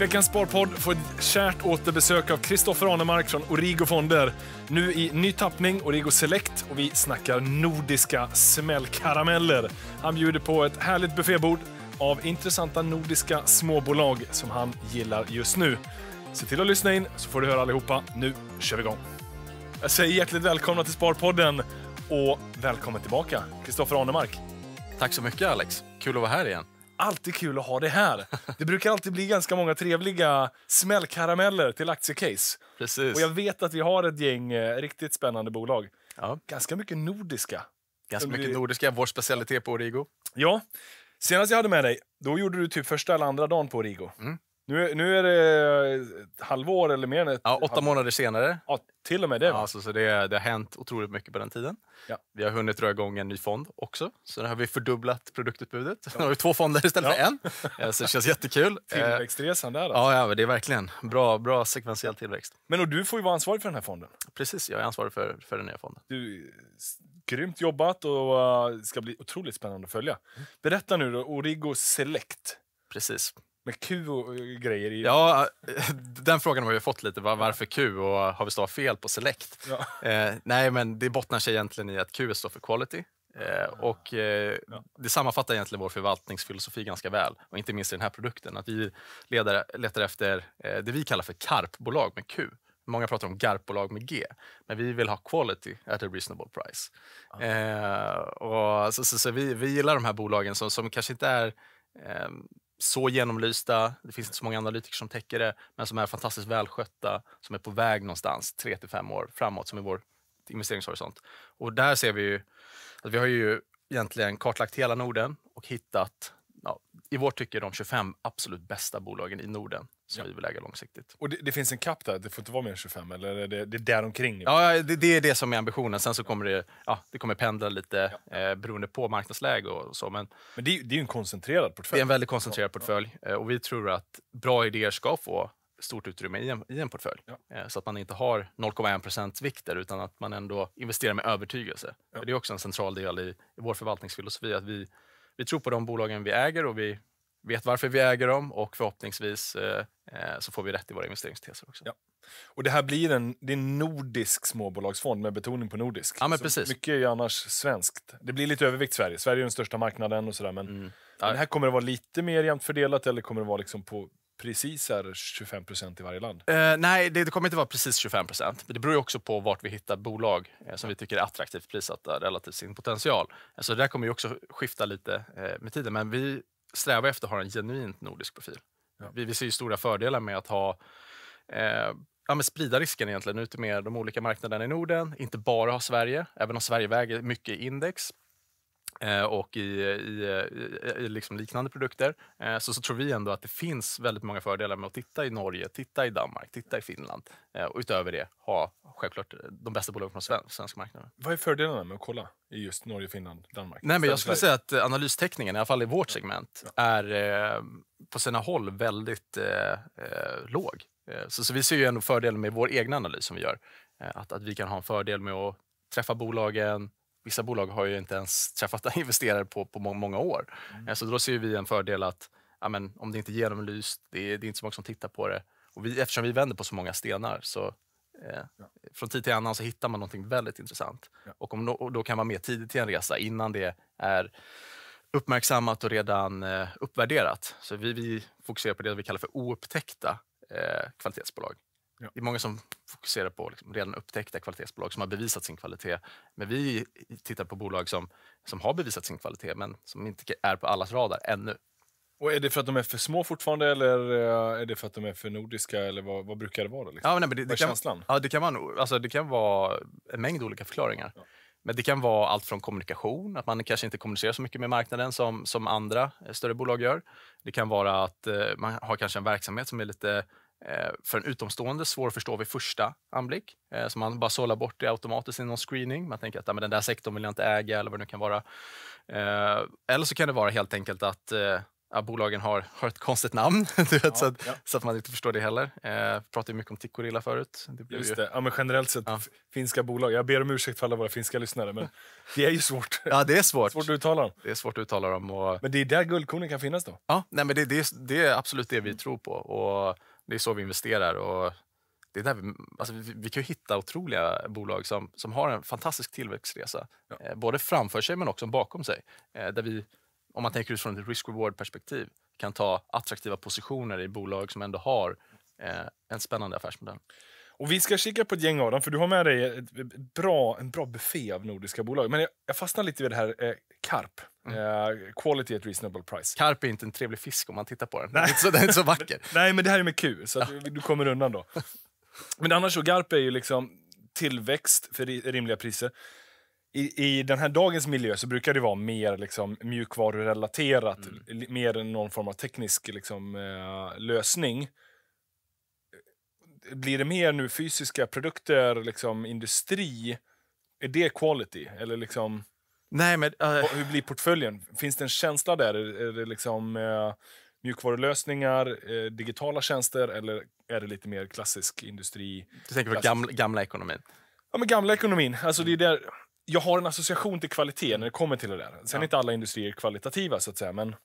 Veckans Sparpodd får ett kärt återbesök av Kristoffer Arnemark från Origo Fonder. Nu i ny tappning, Origo Select, och vi snackar nordiska smällkarameller. Han bjuder på ett härligt buffébord av intressanta nordiska småbolag som han gillar just nu. Se till att lyssna in så får du höra allihopa. Nu kör vi igång. Jag säger hjärtligt välkomna till Sparpodden och välkommen tillbaka, Kristoffer Arnemark. Tack så mycket Alex. Kul att vara här igen. Alltid kul att ha det här. Det brukar alltid bli ganska många trevliga smällkarameller till aktiecase. Precis. Och jag vet att vi har ett gäng eh, riktigt spännande bolag. Ja, Ganska mycket nordiska. ganska mycket nordiska, vår specialitet på Origo. Ja, senast jag hade med dig, då gjorde du typ första eller andra dagen på Origo. Mm. Nu, nu är det ett halvår eller mer än ett Ja, åtta halv- månader senare. Ja, till och med det. Ja, va? så, det, det har hänt otroligt mycket på den tiden. Ja. Vi har hunnit dra igång en ny fond också. Så nu har vi fördubblat produktutbudet. Nu har vi två fonder istället Ja. för en. Eh, Så det känns jättekul. Eh, Tillväxtresan där alltså. Ja, ja, det är verkligen bra, bra sekventiell tillväxt. Men och du får ju vara ansvarig för den här fonden. Precis, jag är ansvarig för, för den nya fonden. Du, grymt jobbat och uh, ska bli otroligt spännande att följa. Berätta nu då, Origo Select. Precis. Med Q och grejer i. Ja, den frågan har vi fått lite. var- Varför Q och har vi stavat fel på Select? Ja. Eh, nej, men det bottnar sig egentligen i att Q står för quality. Eh, och eh, Ja. Det sammanfattar egentligen vår förvaltningsfilosofi ganska väl. Och inte minst i den här produkten. Att vi leder, letar efter eh, det vi kallar för karpbolag med Q. Många pratar om GARP-bolag med G. Men vi vill ha quality at a reasonable price. Eh, och så, så, så vi, vi gillar de här bolagen som, som kanske inte är eh, så genomlysta, det finns inte så många analytiker som täcker det, men som är fantastiskt välskötta, som är på väg någonstans 3 till år framåt, som är vår investeringshorisont. Och där ser vi ju att vi har ju egentligen kartlagt hela Norden och hittat, ja, i vårt tycke, de 25 absolut bästa bolagen i Norden som Ja. vi vill äga långsiktigt. Och det, det finns en kapp där, det får inte vara mer än 25 eller är det, det är där omkring? Ja, det, det är det som är ambitionen. Sen så kommer det, ja, det kommer pendla lite eh, beroende på marknadsläge och så, men Men det, är ju- det en koncentrerad Det portfölj. är en väldigt koncentrerad portfölj eh, och vi tror att bra idéer ska få stort utrymme i en, i en portfölj. Ja. Eh, Så att man inte har 0,1% vikter utan att man ändå investerar med övertygelse. Ja. Det är också en central del i, i vår förvaltningsfilosofi att vi, vi tror på de bolagen vi äger och vi vet varför vi äger dem och förhoppningsvis eh, eh, så får vi rätt i våra investeringsteser också. Ja. Och det här blir en, det är en nordisk småbolagsfond med betoning på nordisk. Ja, men Så precis. Mycket är ju annars svenskt. Det blir lite övervikt Sverige. Sverige är den största marknaden och sådär. Men, Mm. men här kommer det vara lite mer jämnt fördelat eller kommer det vara liksom på precis här 25 procent i varje land? Eh, nej, det, det kommer inte vara precis 25 procent. Det beror ju också på vart vi hittar bolag eh, som vi tycker är attraktivt prissatta relativt sin potential. Så det där kommer ju också skifta lite eh, med tiden. Men vi strävar efter att ha en genuint nordisk profil. Ja. Vi, vi ser ju stora fördelar med att ha eh, ja, men sprida risken egentligen ut med de olika marknaderna i Norden. Inte bara ha Sverige, även om Sverige väger mycket i index och i, i, i, i liksom liknande produkter, eh, så, så tror vi ändå att det finns väldigt många fördelar med att titta i Norge, titta i Danmark, titta i Finland eh, och utöver det ha självklart de bästa bolagen från sven, svensk marknad. Vad är fördelarna med att kolla i just Norge, Finland, Danmark? Nej, men jag skulle säga att eh, analystäckningen, i alla fall i vårt segment, är eh, på sina håll väldigt eh, eh, låg. Eh, så, så vi ser ju ändå fördelen med vår egna analys som vi gör. Eh, att, att vi kan ha en fördel med att träffa bolagen. Vissa bolag har ju inte ens träffat investerare på, på må- många år. Eh, så då ser vi en fördel att ja, men, om det inte är genomlyst, det är, det är inte så många som tittar på det. Och vi, eftersom vi vänder på så många stenar så eh, från tid till annan så hittar man någonting väldigt intressant. Ja. Och, om, och då kan man vara med tidigt i en resa innan det är uppmärksammat och redan eh, uppvärderat. Så vi, vi fokuserar på det vi kallar för oupptäckta eh, kvalitetsbolag. Ja. Det är många som fokuserar på liksom, redan upptäckta kvalitetsbolag som har bevisat sin kvalitet. Men vi tittar på bolag som, som har bevisat sin kvalitet men som inte är på allas radar ännu. Och är det för att de är för små fortfarande eller eh, är det för att de är för nordiska? Eller vad, vad brukar det vara? Liksom? Ja, nej, men det, det, kan, känslan? ja, det, kan vara, alltså, det kan vara en mängd olika förklaringar. Ja. Men det kan vara allt från kommunikation, att man kanske inte kommunicerar så mycket med marknaden som, som andra eh, större bolag gör. Det kan vara att eh, man har kanske en verksamhet som är lite för en utomstående svår att förstå vid första anblick. Eh, så man bara sållar bort det automatiskt i någon screening. Man tänker att ja, men den där sektorn vill jag inte äga eller vad det nu kan vara. Eh, eller så kan det vara helt enkelt att eh, ja, bolagen har, har ett konstigt namn. Du vet, så, att, ja. så att man inte förstår det heller. Eh, pratade ju mycket om Tikkurila förut. Det blev Just ju, det. Ja, men generellt sett, Ja. finska bolag. Jag ber om ursäkt för alla våra finska lyssnare, men det är ju svårt. Ja, det är svårt. svårt att uttala dem. Det är svårt att uttala dem. Och, Men det är där guldkornen kan finnas då. ja, nej, men det, det, det är absolut det vi tror på och det är så vi investerar. Och det är där vi, alltså vi, vi kan ju hitta otroliga bolag som, som har en fantastisk tillväxtresa. Ja. Eh, både framför sig men också bakom sig. Eh, där vi, om man tänker utifrån ett risk-reward-perspektiv, kan ta attraktiva positioner i bolag som ändå har eh, en spännande affärsmodell. Och vi ska kika på ett gäng av dem, för du har med dig ett bra, en bra buffé av nordiska bolag. Men jag, jag fastnar lite vid det här eh, Karp. Mm. Eh, quality at reasonable price. Karp är inte en trevlig fisk om man tittar på den. Den är inte så, den är inte så vacker. Nej, men det här är med Q, så du- kommer undan då. Men annars så, Garp är ju liksom tillväxt för ri- rimliga priser. I, I den här dagens miljö så brukar det vara mer liksom, mjukvarurelaterat, li- mer än någon form av teknisk liksom, eh, lösning. Blir det mer nu fysiska produkter, liksom industri, är det quality? Eller liksom, Nej, men... vad- hur blir portföljen? Finns det en känsla där? Är, är det liksom eh, mjukvarulösningar, eh, digitala tjänster eller är det lite mer klassisk industri? du tänker på gamla, gamla ekonomin. Ja, men gamla ekonomin. Alltså det är där, jag har en association till kvalitet när det kommer till det där. Sen är Ja. inte alla industrier kvalitativa, så att säga. Men,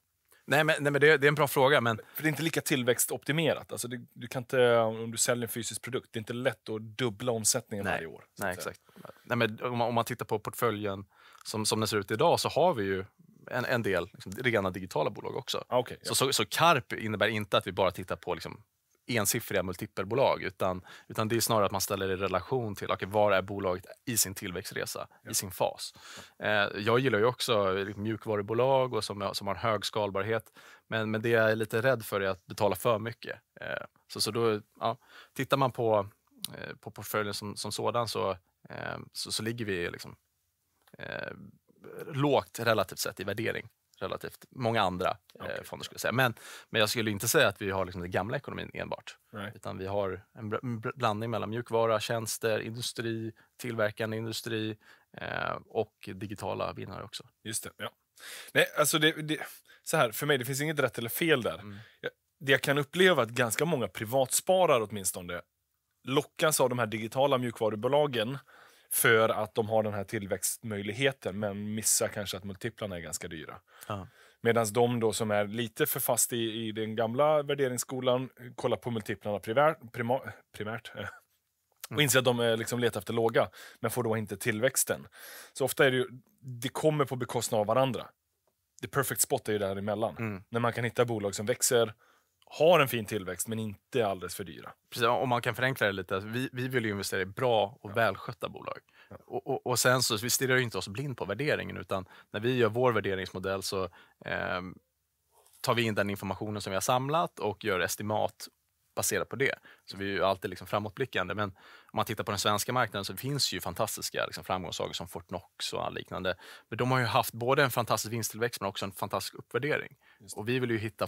Nej, men, nej, men det, det är en bra fråga. Men för det är inte lika tillväxtoptimerat. Alltså det, du kan inte, om du säljer en fysisk produkt, det är inte lätt att dubbla omsättningen Nej. varje år. Nej, exakt. Nej, men om, man, om man tittar på portföljen som, som den ser ut idag så har vi ju en, en del liksom, rena digitala bolag också. Ah, okej, ja. Så, så, så Karp innebär inte att vi bara tittar på liksom, ensiffriga multipelbolag utan, utan det är snarare att man ställer det i relation till okay, var är bolaget i sin tillväxtresa, i sin fas. Eh, jag gillar ju också liksom, mjukvarubolag och som, som har hög skalbarhet men, men det jag är lite rädd för är att betala för mycket. Eh, så, så då, ja, tittar man på, eh, på portföljen som, som sådan så, eh, så, så ligger vi liksom, eh, lågt relativt sett i värdering relativt många andra eh, Okej, fonder. Skulle jag säga. Men, men jag skulle inte säga att vi har liksom den gamla ekonomin enbart. Nej. Utan vi har en blandning mellan mjukvara, tjänster, industri, tillverkande industri eh, och digitala vinnare också. Just det, ja. Nej, alltså det, det, så här, för mig, det finns inget rätt eller fel där. Mm. Jag, det jag kan uppleva är att ganska många privatsparare åtminstone lockas av de här digitala mjukvarubolagen för att de har den här tillväxtmöjligheten, men missar kanske att multiplarna är ganska dyra. Ja. Medan de då som är lite för fast i, i den gamla värderingsskolan kollar på multiplarna primärt, prima, primärt eh, och inser att de eh, liksom letar efter låga, men får då inte tillväxten. Så ofta är det ju, det kommer på bekostnad av varandra. The perfect spot är ju däremellan. Mm. När man kan hitta bolag som växer, har en fin tillväxt, men inte alldeles för dyra. Precis, om man kan förenkla det lite. alltså, Vi, vi vill ju investera i bra och välskötta bolag. Och, och, och sen så vi stirrar ju inte oss blind på värderingen utan när vi gör vår värderingsmodell så ehm, tar vi in den informationen som vi har samlat och gör estimat baserat på det. Så vi är ju alltid liksom framåtblickande. Men om man tittar på den svenska marknaden så finns ju fantastiska liksom framgångssagor som Fortnox och liknande. Men de har ju haft både en fantastisk vinsttillväxt men också en fantastisk uppvärdering. Och vi vill ju hitta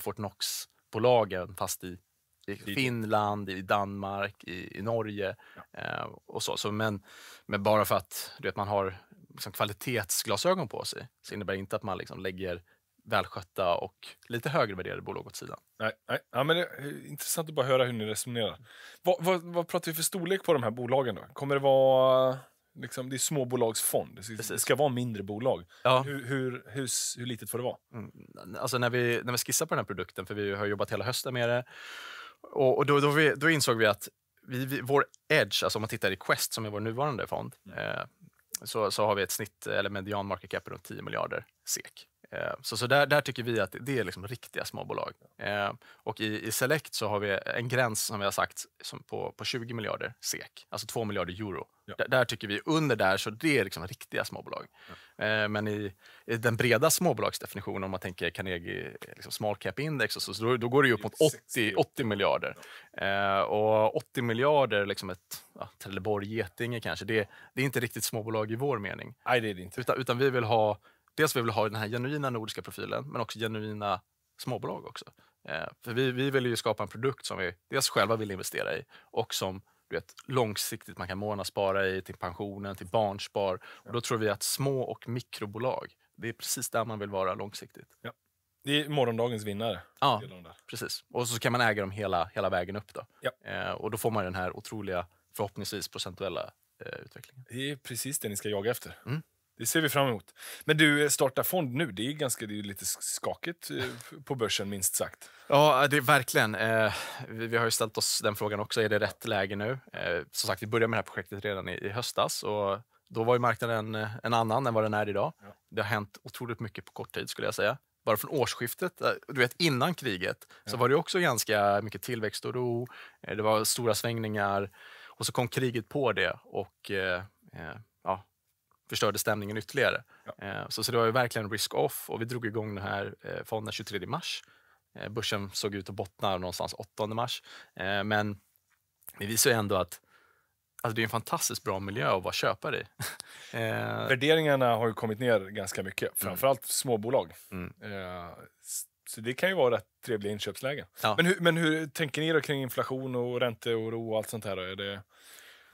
Fortnox-bolagen fast i, i Finland, i Danmark, i, i Norge eh, och så. så men, men bara för att du vet, man har liksom kvalitetsglasögon på sig så innebär det inte att man liksom lägger välskötta och lite högre värderade bolag åt sidan. Nej, nej. Ja, men det är intressant att bara höra hur ni resonerar. Vad, vad, vad pratar vi för storlek på de här bolagen då? Kommer det vara... Liksom, det är småbolagsfond. Det ska, det Precis. ska vara mindre bolag. Ja. Hur, hur, hur, hur litet får det vara? Mm, Alltså när vi, när vi skissar på den här produkten, för vi har jobbat hela hösten med det, och, och då, då, vi, då insåg vi att vi, vi, vår edge, alltså om man tittar i Quest som är vår nuvarande fond, eh, så, så har vi ett snitt, eller median market cap runt 10 miljarder SEK. Eh, så så där, där tycker vi att det är liksom riktiga småbolag. Eh, och i, i Select så har vi en gräns som vi har sagt på, på 20 miljarder SEK, alltså 2 miljarder euro. Ja. Där, tycker vi under där så det är liksom riktiga småbolag. Eh, men i, i den breda småbolagsdefinitionen, om man tänker Carnegie liksom small cap index, och så, så då, då går det upp mot 80, 80 miljarder. Eh, och 80 miljarder, liksom ett ja, Trelleborg Getinge kanske, det, det är inte riktigt småbolag i vår mening. Nej, det är det inte. Utan, utan vi vill ha, dels vill vi ha den här genuina nordiska profilen, men också genuina småbolag också. Eh, för vi, vi vill ju skapa en produkt som vi dels själva vill investera i och som du vet, långsiktigt man kan månadsspara i till pensionen, till barnspar. Och då tror vi att små och mikrobolag, det är precis där man vill vara långsiktigt. Det är morgondagens vinnare. Ja, precis. Och så kan man äga dem hela, hela vägen upp. Då. Ja. Eh, och då får man den här otroliga, förhoppningsvis procentuella eh, utvecklingen. Det är precis det ni ska jaga efter. Mm. Det ser vi fram emot. Men du, starta fond nu, det är, ganska, det är lite skakigt eh, på börsen minst sagt. Ja, det är verkligen. Eh, vi, har ju ställt oss den frågan också. Är det rätt läge nu? Eh, som sagt, vi började med det här projektet redan i, höstas. Och då var ju marknaden eh, en annan än vad den är idag. Ja. Det har hänt otroligt mycket på kort tid skulle jag säga. Bara från årsskiftet, eh, du vet innan kriget, så Ja. var det också ganska mycket tillväxt och ro. Eh, Det var stora svängningar. Och så kom kriget på det och eh, eh, ja, förstörde stämningen ytterligare. Ja. Eh, så, så det var ju verkligen risk-off och vi drog igång den här eh, fonden 23 mars. Eh, börsen såg ut att bottna någonstans 8 mars. Eh, men det visar ju ändå att alltså det är en fantastiskt bra miljö att vara köpare i. eh, Värderingarna har ju kommit ner ganska mycket, framförallt småbolag. Mm. Eh, så det kan ju vara rätt trevliga inköpslägen. Ja. Men, hur, men hur tänker ni då kring inflation och ränteoro och allt sånt här? Är det,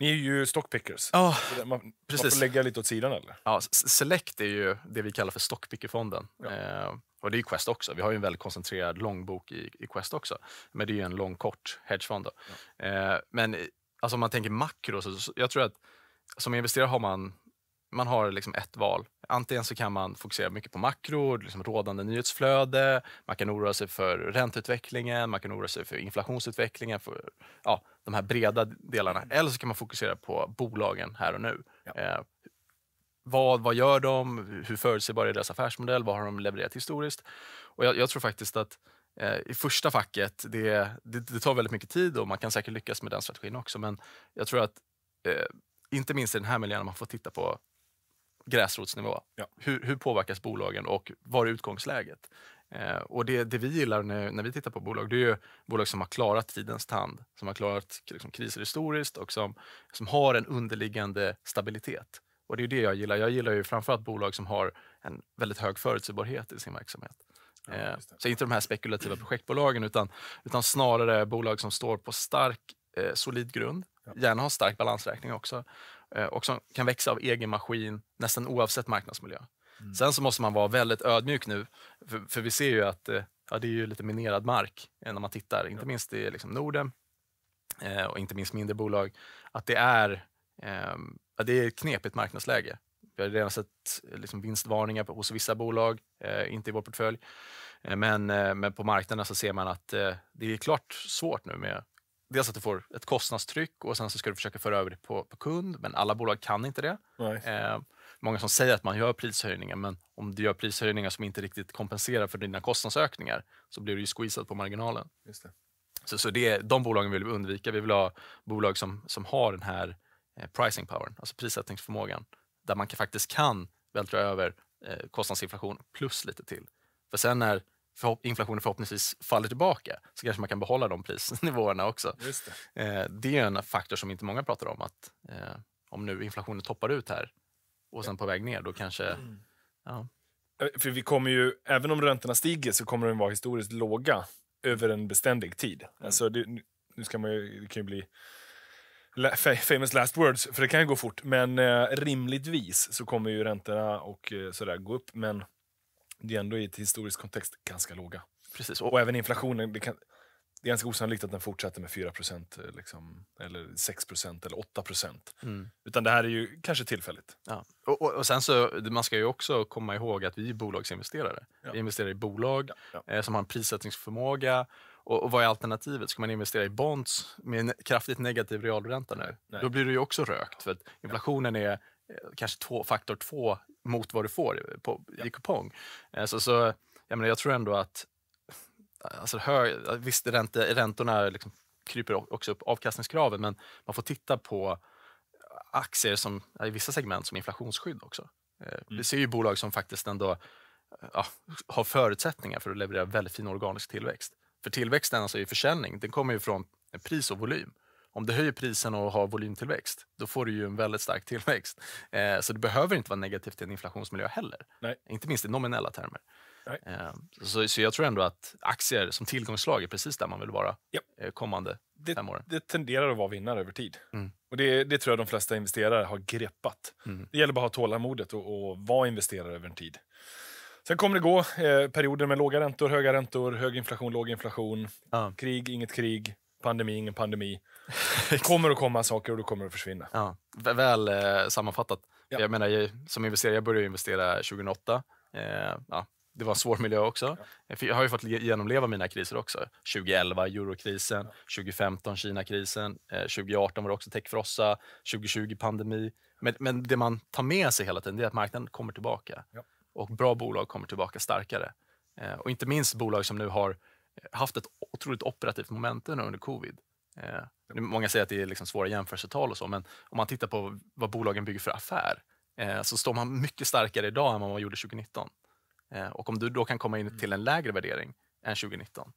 ni är ju stockpickers. ja, det- Man, man får lägga lite åt sidan eller? Ja, Select är ju det vi kallar för stockpickerfonden. Ja. Eh, och det är ju Quest också. Vi har ju en väldigt koncentrerad långbok i, i Quest också. Men det är ju en lång-kort hedgefond. Då. Eh, men alltså om man tänker makro, så, så jag tror att som investerare har man, man har liksom ett val. Antingen så kan man fokusera mycket på makro, liksom rådande nyhetsflöde, man kan oroa sig för ränteutvecklingen, man kan oroa sig för inflationsutvecklingen, för ja, de här breda delarna. Eller så kan man fokusera på bolagen här och nu. Ja. Eh, vad, vad gör de? Hur förutsägbar är deras affärsmodell? Vad har de levererat historiskt? Och jag, jag tror faktiskt att eh, i första facket, det, det, det tar väldigt mycket tid och man kan säkert lyckas med den strategin också. Men jag tror att eh, inte minst i den här miljön, man får titta på gräsrotsnivå. Ja. Hur, hur påverkas bolagen och vad är utgångsläget? Eh, och det, det vi gillar när, när vi tittar på bolag, det är ju bolag som har klarat tidens tand, som har klarat liksom, kriser historiskt och som, som har en underliggande stabilitet. Och det är det jag gillar. Jag gillar ju framförallt bolag som har en väldigt hög förutsägbarhet i sin verksamhet. Ja, Eh, så inte de här spekulativa projektbolagen utan, utan snarare bolag som står på stark, eh, solid grund. Ja. Gärna har stark balansräkning också. Eh, och som kan växa av egen maskin nästan oavsett marknadsmiljö. Mm. Sen så måste man vara väldigt ödmjuk nu. För, för vi ser ju att eh, ja, det är ju lite minerad mark eh, när man tittar. Inte minst i liksom Norden och inte minst mindre bolag. Att det är, eh, det är ett knepigt marknadsläge. Vi har redan sett liksom vinstvarningar hos vissa bolag, eh, inte i vår portfölj. Eh, Men, eh, men på marknaden så ser man att det är klart svårt nu med dels att du får ett kostnadstryck och sen så ska du försöka föra över det på, på kund, men alla bolag kan inte det. Eh, många som säger att man gör prishöjningar, men om du gör prishöjningar som inte riktigt kompenserar för dina kostnadsökningar så blir du ju squeezad på marginalen. Just det. Så, så det, de bolagen vill vi undvika. Vi vill ha bolag som, som har den här eh, pricing powern, alltså prissättningsförmågan, där man kan, faktiskt kan vältra över eh, kostnadsinflation plus lite till. För sen när förhopp- inflationen förhoppningsvis faller tillbaka så kanske man kan behålla de prisnivåerna också. Det. Eh, det är en faktor som inte många pratar om, att eh, om nu inflationen toppar ut här och sen på väg ner, då kanske... Mm. Ja, Eh, För vi kommer ju, även om räntorna stiger så kommer de vara historiskt låga över en beständig tid. Alltså det, nu- ska man ju, det kan ju bli famous last words, för det kan ju gå fort. Men eh, rimligtvis så kommer ju räntorna och eh, sådär gå upp. Men det är ändå i ett historiskt kontext ganska låga. precis. Och, Och även inflationen, det, kan, det är ganska osannolikt att den fortsätter med 4 eh, liksom, eller 6% eller 8 mm. Utan det här är ju kanske tillfälligt. Ja. Och, och, och sen så, man ska ju också komma ihåg att vi är bolagsinvesterare. Ja. Vi investerar i bolag Ja. eh, som har en prissättningsförmåga. Och, och vad är alternativet? Ska man investera i bonds med en kraftigt negativ realränta nu? Nej. Då blir det ju också rökt. För att inflationen är kanske två, faktor två mot vad du får på, i kupong. Eh, så, så, jag, menar, jag tror ändå att alltså hög, visst, ränte, räntorna liksom kryper också upp avkastningskraven, men man får titta på aktier som, i vissa segment som inflationsskydd också. Eh, Vi ser ju bolag som faktiskt ändå eh, ja, har förutsättningar för att leverera väldigt fin organisk tillväxt. För tillväxten, alltså i försäljning, den kommer ju från pris och volym. Om du höjer prisen och har volymtillväxt, då får du ju en väldigt stark tillväxt. Eh, så det behöver inte vara negativt i en inflationsmiljö heller. Nej. Inte minst i nominella termer. Eh, så, så jag tror ändå att aktier som tillgångslag är precis där man vill vara Ja. eh, kommande Det, fem åren. det tenderar att vara vinnare över tid. Mm. Och det, det tror jag de flesta investerare har greppat. Mm. Det gäller bara att ha tålamodet och, och vara investerare över en tid. Sen kommer det gå eh, perioder med låga räntor, höga räntor, hög inflation, låg inflation, Ja. krig, inget krig, pandemi, ingen pandemi. Det kommer att komma saker och då kommer det att försvinna. Ja, vä- väl eh, sammanfattat. Ja. Jag menar, jag, som investerare, jag började investera 2008. Eh, ja, det var en svår miljö också. Fick- Jag har ju fått ge- genomleva mina kriser också. 2011, eurokrisen, 2015, Kina-krisen, eh, 2018 var det också techfrossa, 2020 pandemi. Men, men det man tar med sig hela tiden är att marknaden kommer tillbaka. Ja. Och bra bolag kommer tillbaka starkare. Eh, och inte minst bolag som nu har haft ett otroligt operativt momentum under covid. Eh, nu, många säger att det är liksom svåra jämförelsetal och så, men om man tittar på vad bolagen bygger för affär eh, så står man mycket starkare idag än vad man gjorde 2019. Eh, och om du då kan komma in till en lägre värdering än 2019,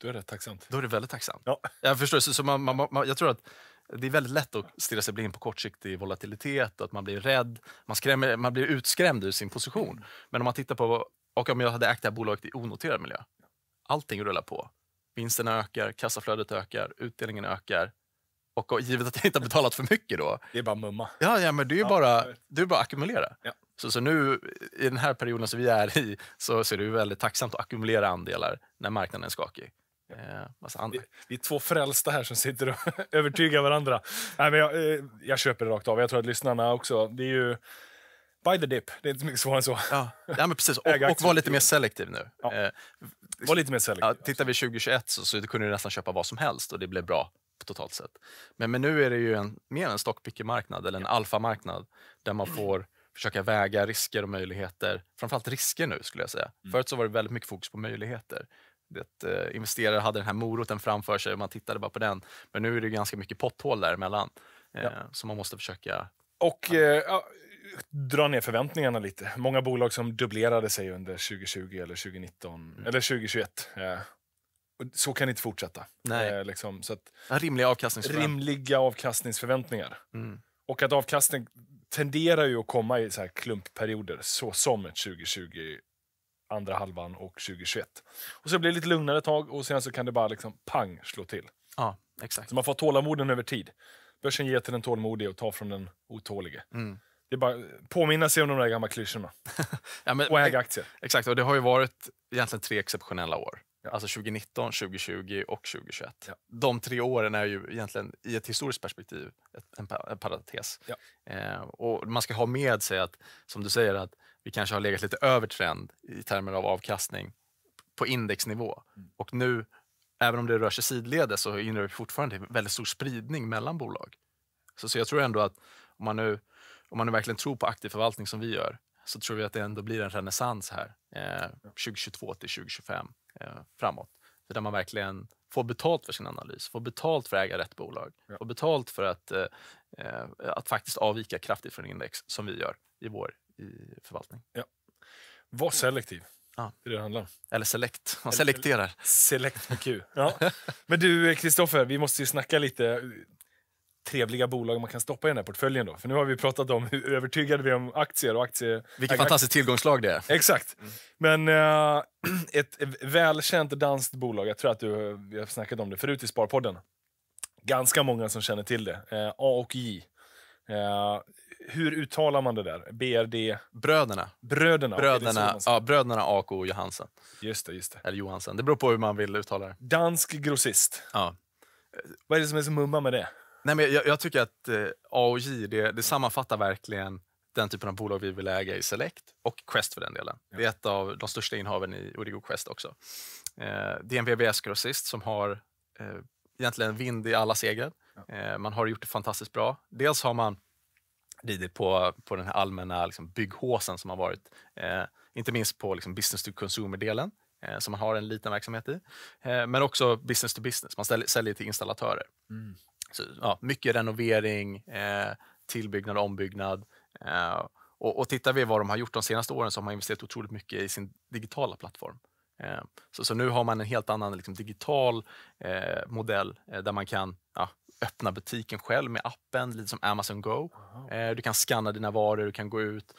Du är rätt tacksamt. då är det väldigt tacksamt. Ja. Jag förstår, så, så man, man, man, jag tror att det är väldigt lätt att stirra sig blind på kortsiktig volatilitet och att man blir rädd. Man, skrämmer, man blir utskrämd ur sin position. Men om man tittar på, och om jag hade ägt det här bolaget i onoterad miljö, allting rullar på. Vinsterna ökar, kassaflödet ökar, utdelningen ökar. Och, givet att jag inte har betalat för mycket då, Det är bara mumma. ja, ja men det är ju Ja, bara, det är bara ackumulera. Ja. Så, så nu i den här perioden som vi är i så, så är det ju väldigt tacksamt att ackumulera andelar när marknaden är skakig. Eh, massa andra. Vi, vi är två frälsta här som sitter och övertygar varandra. Nej, men jag, eh, jag köper det rakt av. Jag tror att lyssnarna också. Det är ju buy the dip. Det är inte så mycket svårare än så. Ja, ja men precis. Och, och vara lite mer selektiv nu. Ja. Eh, Var lite mer selektiv. ja, tittar vi 2021 så, så kunde du nästan köpa vad som helst och det blev bra totalt sett. Men, men nu är det ju en, mer en stockpicker-marknad eller en alfamarknad där man får försöka väga risker och möjligheter. Framförallt risker nu skulle jag säga. Förut så var det väldigt mycket fokus på möjligheter. Det, eh, investerare hade den här moroten framför sig och man tittade bara på den. Men nu är det ganska mycket potthål däremellan. Eh, Ja. Så man måste försöka... Och eh, ja, dra ner förväntningarna lite. Många bolag som dubblerade sig under 2020 eller 2019 eller 2021. Eh, och så kan det inte fortsätta. Nej. Eh, liksom, så att, En rimlig avkastningsförväntning. rimliga avkastningsförväntningar. Mm. Och att avkastning tenderar ju att komma i så här klumpperioder, så som ett 2020, andra halvan och 2021. Och så blir det lite lugnare ett tag och sen så kan det bara liksom pang slå till. Ja, exakt. Så man får tålamoden över tid. Börsen ger till den tålmodige och tar från den otålige. Mm. Det är bara påminna sig om de där gamla klyschorna Ja, men, och äga aktier. Exakt, och det har ju varit egentligen tre exceptionella år. Ja. Alltså 2019, 2020 och 2021. Ja. De tre åren är ju egentligen i ett historiskt perspektiv ett, en, en parentes. Ja. Eh, och man ska ha med sig att, som du säger, att vi kanske har legat lite över trend i termer av avkastning på indexnivå. Mm. Och nu, även om det rör sig sidledes, så innebär det fortfarande väldigt stor spridning mellan bolag. Så, så jag tror ändå att om man, nu, om man verkligen tror på aktiv förvaltning som vi gör, så tror vi att det ändå blir en renässans här eh, 2022 till 2025 eh, framåt. Där man verkligen får betalt för sin analys, får betalt för att äga rätt bolag, Ja. får betalt för att, eh, eh, att faktiskt avvika kraftigt från index som vi gör i vår i förvaltning. Var selektiv. Ja. Det är det det handlar om. Eller select, man selekterar. Select med Q. Ja. Men du, Kristoffer, vi måste ju snacka lite eh, trevliga bolag man kan stoppa i den här portföljen. Då. För nu har vi pratat om hur övertygade vi är om aktier och aktier... Vilket fantastiskt tillgångslag det är. Exakt. Men eh, ett välkänt danskt bolag, jag tror att du, vi har snackat om det förut i Sparpodden. Ganska många som känner till det. Eh, A och J. Eh, hur uttalar man det där? BRD? Bröderna. Bröderna? Bröderna, ja, bröderna AK och Johansen. Just det, just det. Eller Johansen. Det beror på hur man vill uttala det. Dansk grossist. Ja. Vad är det som är så mumma med det? Nej, men jag, jag tycker att eh, A och J det, det sammanfattar verkligen den typen av bolag vi vill äga i Select och Quest för den delen. Det är ett av de största innehaven i Origo Quest också. Eh, det är en VVS-grossist som har eh, egentligen vind i alla segel. Eh, man har gjort det fantastiskt bra. Dels har man ridit på, på den här allmänna liksom, bygghåsen som har varit, eh, inte minst på liksom, business to consumer-delen eh, som man har en liten verksamhet i, eh, men också business to business. Man ställer, säljer till installatörer. Så, ja, mycket renovering, eh, tillbyggnad och ombyggnad. Eh, och, och tittar vi vad de har gjort de senaste åren så har man investerat otroligt mycket i sin digitala plattform. Eh, så, så nu har man en helt annan liksom, digital eh, modell eh, där man kan ja, öppna butiken själv med appen, lite som Amazon Go. Eh, du kan scanna dina varor, du kan gå ut.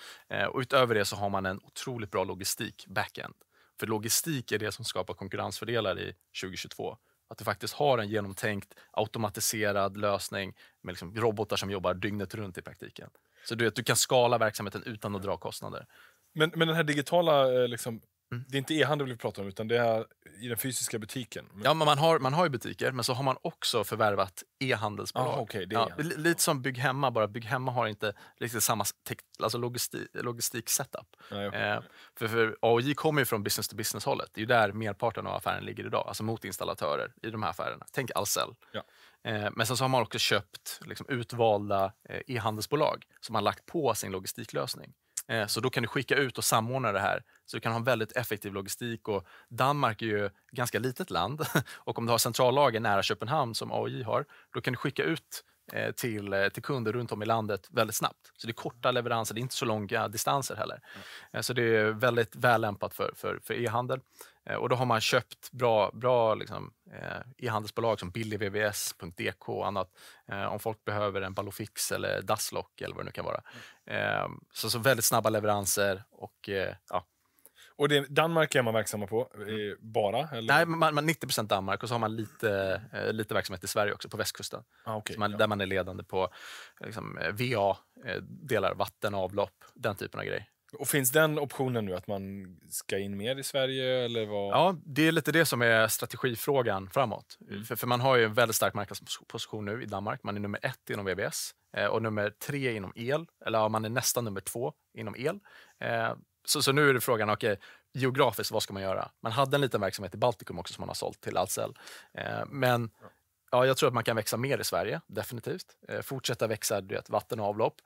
Och utöver det så har man en otroligt bra logistik, backend. För logistik är det som skapar konkurrensfördelar i 2022. Att du faktiskt har en genomtänkt automatiserad lösning med liksom robotar som jobbar dygnet runt i praktiken. Så du, vet, du kan skala verksamheten utan att dra kostnader. Men, men den här digitala, eh, liksom, Mm. det är inte e-handel vi pratar om, utan det är i den fysiska butiken. Ja, men man, har, man har ju butiker, men så har man också förvärvat e-handelsbolag. Ah, är ja, lite som Bygg Hemma, bara Bygg Hemma har inte riktigt samma alltså logistik, logistik-setup. Nej, okej. Eh, för, för AOJ kommer ju från business to business-hållet. Det är ju där merparten av affären ligger idag, alltså mot installatörer i de här affärerna. Tänk Ahlsell. Ja. Eh, men sen så har man också köpt liksom, utvalda eh, e-handelsbolag som har lagt på sin logistiklösning. Eh, så då kan du skicka ut och samordna det här. Så du kan ha en väldigt effektiv logistik. Och Danmark är ju ett ganska litet land. och om du har centrallager nära Köpenhamn som AOJ har, då kan du skicka ut eh, till, eh, till kunder runt om i landet väldigt snabbt. Så det är korta leveranser, det är inte så långa distanser heller. Eh, Så det är väldigt väl lämpat för, för, för e-handel. Eh, Och då har man köpt bra, bra liksom, eh, e-handelsbolag som billigvvs.dk och annat. Om folk behöver en Ballofix eller Dasslock eller vad det nu kan vara. Eh, så, så väldigt snabba leveranser och ja. Och det, Danmark är man verksamma på, eh, bara? Eller? Nej, man, man, 90% Danmark och så har man lite, eh, lite verksamhet i Sverige också, på västkusten. Ah, Så man, ja. Där man är ledande på liksom, eh, VA, eh, delar vatten, avlopp, den typen av grejer. Och finns den optionen nu, att man ska in mer i Sverige? Eller vad? Ja, det är lite det som är strategifrågan framåt. Mm. För, för man har ju en väldigt stark marknadsposition nu i Danmark. Man är nummer ett inom eh, och nummer tre inom el. Eller ja, man är nästan nummer två inom el. Så, så nu är det frågan, okej, geografiskt, vad ska man göra? Man hade en liten verksamhet i Baltikum också som man har sålt till Ahlsell. Eh, men Ja, jag tror att man kan växa mer i Sverige, definitivt. Eh, fortsätta växa du vet, vatten och avlopp.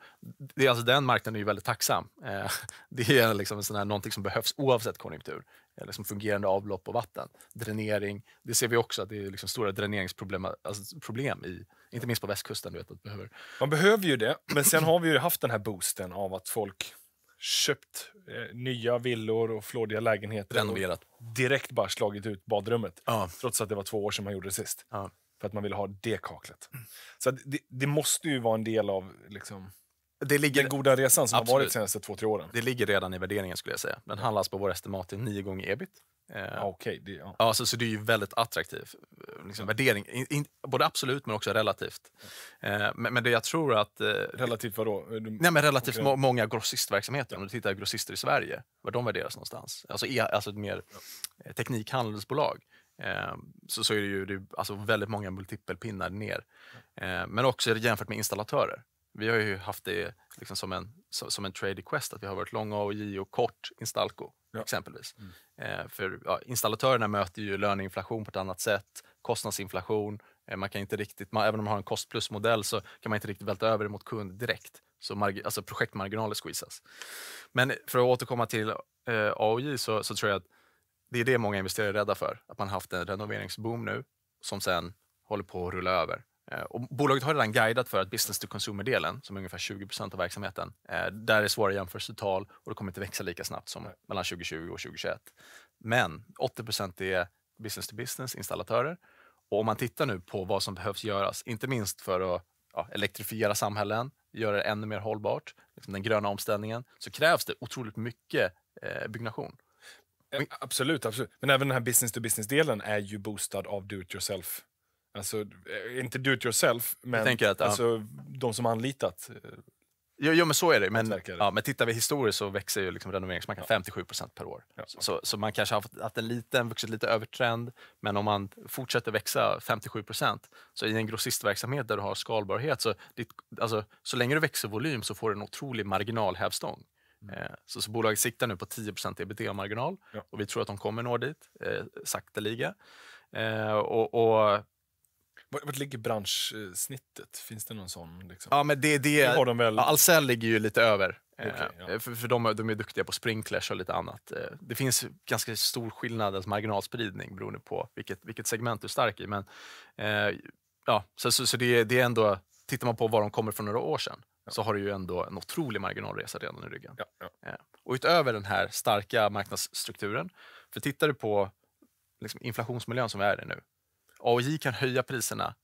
Det är alltså, den marknaden är ju väldigt tacksam. Eh, det är liksom en sån här, någonting som behövs oavsett konjunktur. Eh, liksom fungerande avlopp och vatten. Dränering, det ser vi också att det är liksom stora dräneringsproblem alltså problem i, inte minst på västkusten. Du vet, att behöver. Man behöver ju det, men sen har vi ju haft den här boosten av att folk köpt eh, nya villor och flådiga lägenheter Renoverat. direkt bara slagit ut badrummet. Ja. Trots att det var två år sedan man gjorde det sist. Ja. För att man ville ha det kaklet. Så att det, det måste ju vara en del av liksom, Det, ligger, den goda resan som har Absolut. varit de senaste två, tre åren. det ligger redan i värderingen skulle jag säga. Den handlas på vår estimat till nio gånger ebit. Eh, Ja, okej, det, ja. Ja, så, så det är ju väldigt attraktivt. eh, Liksom, värdering, in, in, både absolut men också relativt. Eh, men, men det jag tror att... Eh, Relativt vadå? Du, nej, men relativt Okej. må, många grossistverksamheter, om du tittar på grossister i Sverige, var de värderas någonstans. Alltså, e, alltså ett mer eh, teknikhandelsbolag. Eh, så, så är det ju det är, alltså väldigt många multipelpinnar ner. Eh, men också jämfört med installatörer. Vi har ju haft det liksom som en, som, en trade quest, att vi har varit långa AOJ och kort Instalco Ja. exempelvis. Eh, för ja, installatörerna möter ju löneinflation på ett annat sätt, kostnadsinflation. Eh, man kan inte riktigt, man, även om man har en kost plus-modell så kan man inte riktigt välta över det mot kund direkt. Så alltså projektmarginaler squeezas. Men för att återkomma till eh, AOJ så, så tror jag att det är det många investerare är rädda för. Att man haft en renoveringsboom nu som sen håller på att rulla över. Eh, och bolaget har redan guidat för att business to consumer-delen, som är ungefär 20% av verksamheten, eh, där är svåra jämförelsetal och det kommer inte växa lika snabbt som mellan 2020 och 2021. Men 80% är business to business, installatörer. Och om man tittar nu på vad som behövs göras, inte minst för att ja, elektrifiera samhällen, göra det ännu mer hållbart, liksom den gröna omställningen, så krävs det otroligt mycket eh, byggnation. Eh, absolut, absolut. Men även den här business to business-delen är ju boostad av do it yourself. Alltså, eh, inte do it yourself, men tänker att, ja. alltså, de som anlitat. eh, Jo, jo men så är det. Men, ja, men tittar vi historiskt så växer ju liksom renoveringsmarknaden 57% per år. Ja, Så, så, man kanske har haft, en liten, vuxit lite över trend, men om man fortsätter växa 57% så i en grossistverksamhet där du har skalbarhet, så, ditt, alltså, så länge du växer volym så får du en otrolig marginalhävstång. Eh, så, så bolaget siktar nu på 10% ebitda-marginal Ja. och vi tror att de kommer nå dit eh, sakteliga. Eh, och, och, Vart, vart ligger branschsnittet? Finns det någon sån? Liksom? ja, men det, det, Det har de väl? Ja, Ahlsell ligger ju lite över. Eh, ja. För, för de, är- de är duktiga på sprinklers och lite annat. Eh, Det finns ganska stor skillnad, alltså marginalspridning beroende på vilket, vilket segment du är stark i. Men, eh, ja, så så, så det, det är ändå, tittar man på var de kommer från några år sedan så har du ju ändå en otrolig marginalresa redan i ryggen. Ja, ja. Eh, Och utöver den här starka marknadsstrukturen, för tittar du på liksom inflationsmiljön som vi är i nu. AOJ kan höja priserna.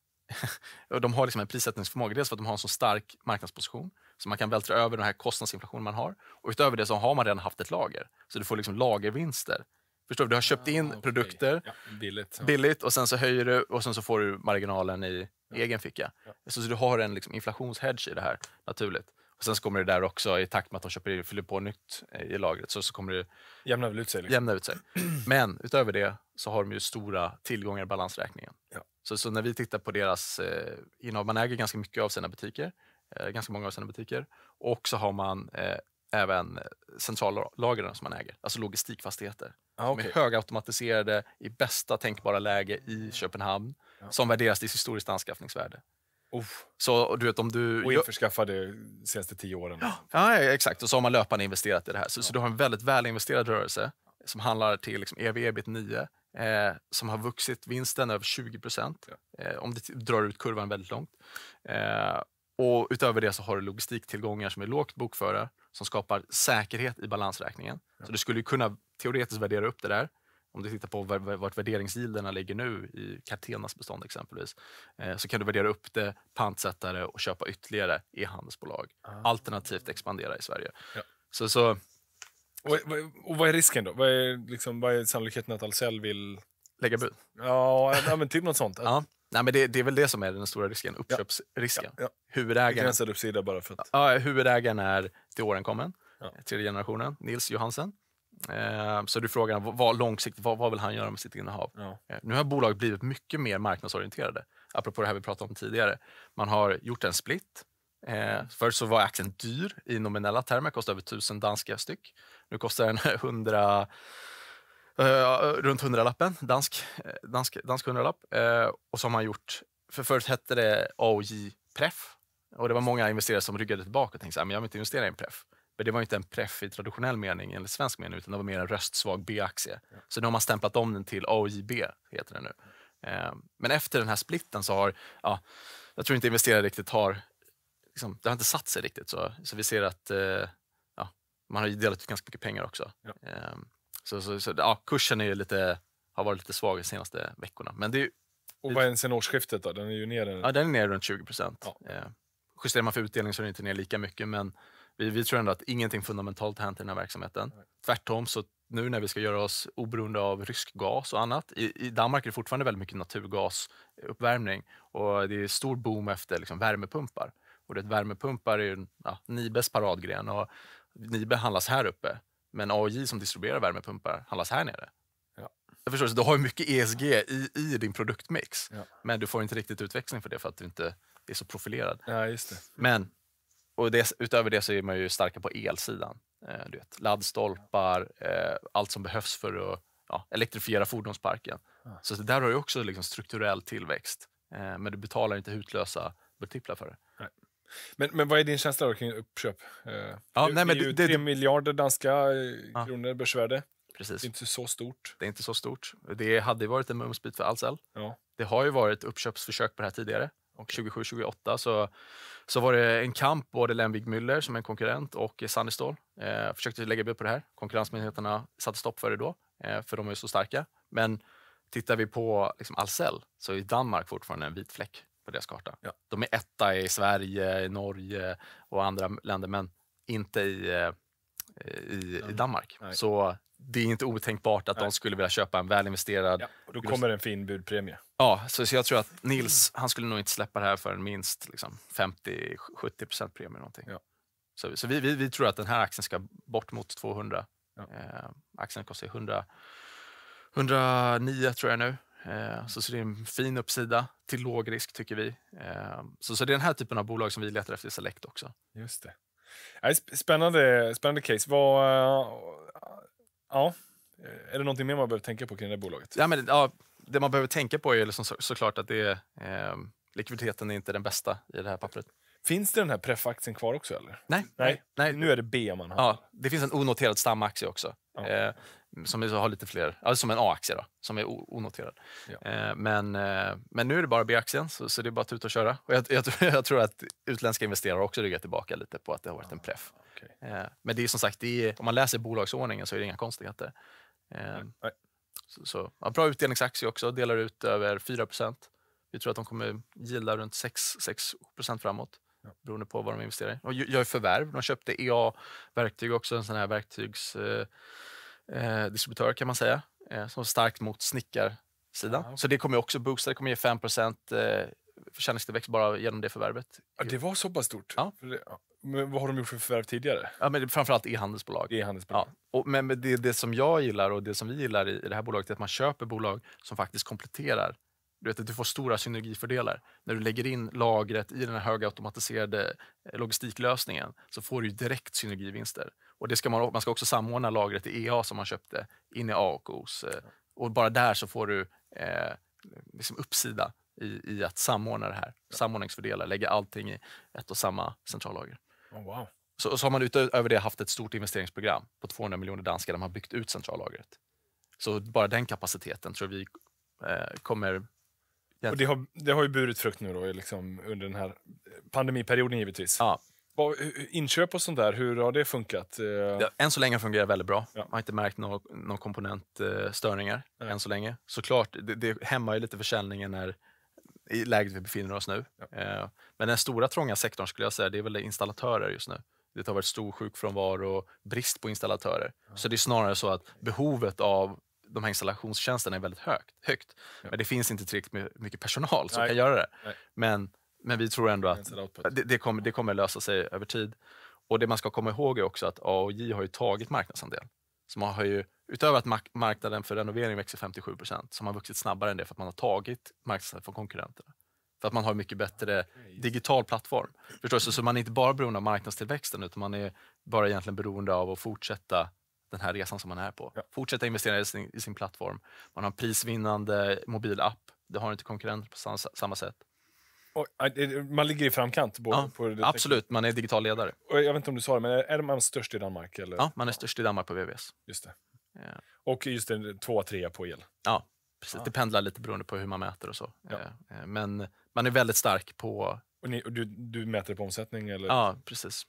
de har liksom en prissättningsförmåga. Dels för att de har en så stark marknadsposition så man kan vältra över den här kostnadsinflationen man har. Och utöver det så har man redan haft ett lager. Så du får liksom lagervinster. Förstår du? Du har köpt in Ah, okej. produkter Ja, billigt. Ja. billigt och sen så höjer du och sen så får du marginalen i Ja. egen ficka. Så, så du har en liksom inflationshedge i det här naturligt. Och sen så kommer det där också, i takt med att de köper, fyller på nytt eh, i lagret, så, så kommer det Jämnar väl ut sig. Liksom. jämna ut sig. Men utöver det så har de ju stora tillgångar i balansräkningen. Ja. Så, så när vi tittar på deras eh, innehav, man äger ganska mycket av sina butiker, eh, ganska många av sina butiker, och så har man eh, även centrallagren som man äger, alltså logistikfastigheter. Ah, De okej. är högautomatiserade i bästa tänkbara läge i Köpenhamn, Ja. som värderas till historiskt anskaffningsvärde. Uff. Så du vet om du... Och införskaffade de senaste tio åren. Ja, exakt. Och så har man löpande investerat i det här. Så, så du har en väldigt välinvesterad rörelse som handlar till liksom ev ebit 9 eh, som har vuxit vinsten över 20 procent eh, om det t- drar ut kurvan väldigt långt. Eh, och utöver det så har du logistiktillgångar som är lågt bokförda som skapar säkerhet i balansräkningen. Så du skulle ju kunna teoretiskt värdera upp det där. Om du tittar på var- var- vart värderingsgilderna ligger nu i Catenas bestånd exempelvis, eh, så kan du värdera upp det, pantsätta det och köpa ytterligare e-handelsbolag. Alternativt expandera i Sverige. Ja. Så, så Och, vad- och vad är risken då? Vad är, liksom, vad är sannolikheten att Ahlsell vill... lägga bud. Ja, ja men typ något sånt. Ja. Nej, men det, det är väl det som är den stora risken, uppköpsrisken. ja. Huvudägaren, Begränsad uppsida bara för att... ja, huvudägaren är till åren kommen, Ja. tredje generationen, Nils Johansen. Eh, så du frågar vad, långsiktigt, vad, vad vill han göra med sitt innehav? Ja. Eh, Nu har bolaget blivit mycket mer marknadsorienterade. Apropå det här vi pratade om tidigare. Man har gjort en split. Eh, först så var aktien dyr i nominella termer, kostade över 1000 danska styck. Nu kostar den 100, eh, runt 100-lappen, dansk, eh, dansk, dansk 100-lapp. Eh, och så har man gjort, för förut hette det AOJ Pref. Och det var många investerare som ryggade tillbaka och tänkte att jag vill inte investera i en Pref. Men det var inte en pref i traditionell mening, eller svensk mening, utan det var mer en röstsvag B-aktie. Så nu har man stämplat om den till AOJB, heter den nu. Eh, Men efter den här splitten så har, ja, jag tror inte investerare riktigt har, liksom, det har inte satt sig riktigt. Så, så vi ser att eh, ja, man har ju delat ut ganska mycket pengar också. Ja. Eh, Så, så, så ja, kursen är ju lite, har varit lite svag de senaste veckorna. Men det är, Och vad är den sen årsskiftet då? Den är ju ner ja, den är ner runt 20 procent. Ja. Eh, justerar man för utdelning så är den inte ner lika mycket, men vi, vi tror ändå att ingenting fundamentalt har hänt i den här verksamheten. Tvärtom, så nu när vi ska göra oss oberoende av rysk gas och annat. I, i Danmark är det fortfarande väldigt mycket naturgasuppvärmning och det är stor boom efter liksom, värmepumpar. Och det, värmepumpar är ju ja, Nibes paradgren och Nibe handlas här uppe. Men AJ som distribuerar värmepumpar handlas här nere. Ja. Jag förstår, så du har mycket ESG i, i din produktmix. Ja. Men du får inte riktigt utväxling för det för att du inte är så profilerad. Ja, just det. Men och det, utöver det så är man ju starka på elsidan. Eh, du vet, laddstolpar, eh, allt som behövs för att ja, elektrifiera fordonsparken. Ja. Så där har du också liksom strukturell tillväxt. Eh, men du betalar inte utlösa multiplar för det. Men, men vad är din känsla då kring uppköp? Eh, Ja, det, nej, men det är ju det- 3 miljarder danska eh, Ja. kronor börsvärde. Precis. Det är inte så stort. Det är inte så stort. Det hade varit en mumsbit för Ahlsell. Ja. Det har ju varit uppköpsförsök på det här tidigare. Och 27-28 så, så var det en kamp, både Lenvig Müller som är en konkurrent och Sannistål eh, försökte lägga bud på det här. Konkurrensmyndigheterna satte stopp för det då, eh, för de är så starka. Men tittar vi på liksom Ahlsell så är Danmark fortfarande en vit fläck på deras karta. Ja. De är etta i Sverige, i Norge och andra länder, men inte i, i, i Danmark. Nej. Så det är inte otänkbart att Nej. de skulle vilja köpa en välinvesterad Ja, och då kommer en fin budpremie. Ja, så, så jag tror att Nils, han skulle nog inte släppa det här för en minst liksom, 50-70% premie. Någonting. Ja. Så, så vi, vi, vi tror att den här aktien ska bort mot 200. Ja. Eh, aktien kostar 100, 109 tror jag nu. Eh, så, så det är en fin uppsida till låg risk tycker vi. Eh, så, så det är den här typen av bolag som vi letar efter i Select också. Just det. Spännande, spännande case. Vad, ja, är det någonting mer man behöver tänka på kring det bolaget? Ja, men, ja, det man behöver tänka på är liksom så, såklart att det är, eh, likviditeten är inte den bästa i det här pappret. Finns det den här preffaktien kvar också eller? Nej, Nej, nej. nu är det B man har. Ja, det finns en onoterad stamaktie också. Ja. Eh, som har lite fler, ja, som en A-aktie då, som är onoterad. Ja. Eh, men, eh, men nu är det bara B-aktien, så, så det är bara att tuta och köra. Och jag, jag, tror- jag tror att utländska investerare också ryggar tillbaka lite på att det har varit en preff. Okej. Eh, men det är som sagt, är, om man läser bolagsordningen så är det inga konstigheter. Eh, så, så, ja, bra utdelningsaktie också, delar ut över 4% Vi tror att de kommer gilla runt 6, 6 framåt. Beroende på vad de investerar i. Och gö- gör förvärv. De köpte EA-verktyg också, en sån här verktygsdistributör eh, distributör kan man säga. Eh, som är starkt mot snickarsidan. Ja. Så det kommer också boosta. Det kommer ge 5% eh, försäljningstillväxt bara genom det förvärvet. Ja, det var så pass stort? Ja. Men vad har de gjort för förvärv tidigare? Ja, men framförallt e-handelsbolag. E-handelsbolag? Ja. Och, men men det, det som jag gillar och det som vi gillar i, i det här bolaget är att man köper bolag som faktiskt kompletterar. Du, vet, att du får stora synergifördelar. När du lägger in lagret i den här högautomatiserade eh, logistiklösningen så får du direkt synergivinster. Och det ska man, man ska också samordna lagret i EA som man köpte in i AOKs. Eh, och bara där så får du eh, liksom uppsida i, i att samordna det här. Samordningsfördelar, lägga allting i ett och samma centrallager. Oh, wow. Så, så har man utöver det haft ett stort investeringsprogram på 200 miljoner danska där man har byggt ut centrallagret. Så bara den kapaciteten tror vi eh, kommer... Och det har, det har ju burit frukt nu då, liksom, under den här pandemiperioden givetvis. Ja, Vad- Inköp och sånt där, hur har det funkat? Eh, det, än så länge fungerar det väldigt bra. Ja. Man har inte märkt några några komponentstörningar Nej. än så länge. Såklart, det, det hämmar ju lite försäljningen när, i läget vi befinner oss nu. Ja. Eh, men den stora trånga sektorn skulle jag säga, det är väl installatörer just nu. Det har varit stor sjukfrånvaro och brist på installatörer. Så det är snarare så att behovet av de här installationstjänsterna är väldigt högt. högt. Ja. Men det finns inte tillräckligt mycket personal som Nej. kan göra det. Nej. Men, men vi tror ändå att det, det, kommer, det kommer lösa sig över tid. Och det man ska komma ihåg är också att AOJ har ju tagit marknadsandel. Så man har ju, utöver att mark- marknaden för renovering växer 57 procent, så har man vuxit snabbare än det för att man har tagit marknadsandel från konkurrenterna. För att man har en mycket bättre digital plattform. Förstår du? Så, så man är inte bara beroende av marknadstillväxten utan man är bara egentligen beroende av att fortsätta den här resan som man är på. Ja. Fortsätta investera i sin, i sin plattform. Man har en prisvinnande mobilapp. Det har inte konkurrenter på samma, samma sätt. Och, eh, man ligger i framkant. På, Ja, på Absolut, man är digital ledare. Och jag vet inte om du sa det, men är, man störst i Danmark? Eller? Ja, man är störst i Danmark på VVS. Just det. Ja. Och just det, två, trea på el. Ja, precis. Ja. Det pendlar lite beroende på hur man mäter och så. Ja. Eh, eh, Men man är väldigt stark på... Och, ni, och du, du mäter på omsättning? Eller? Ja, precis.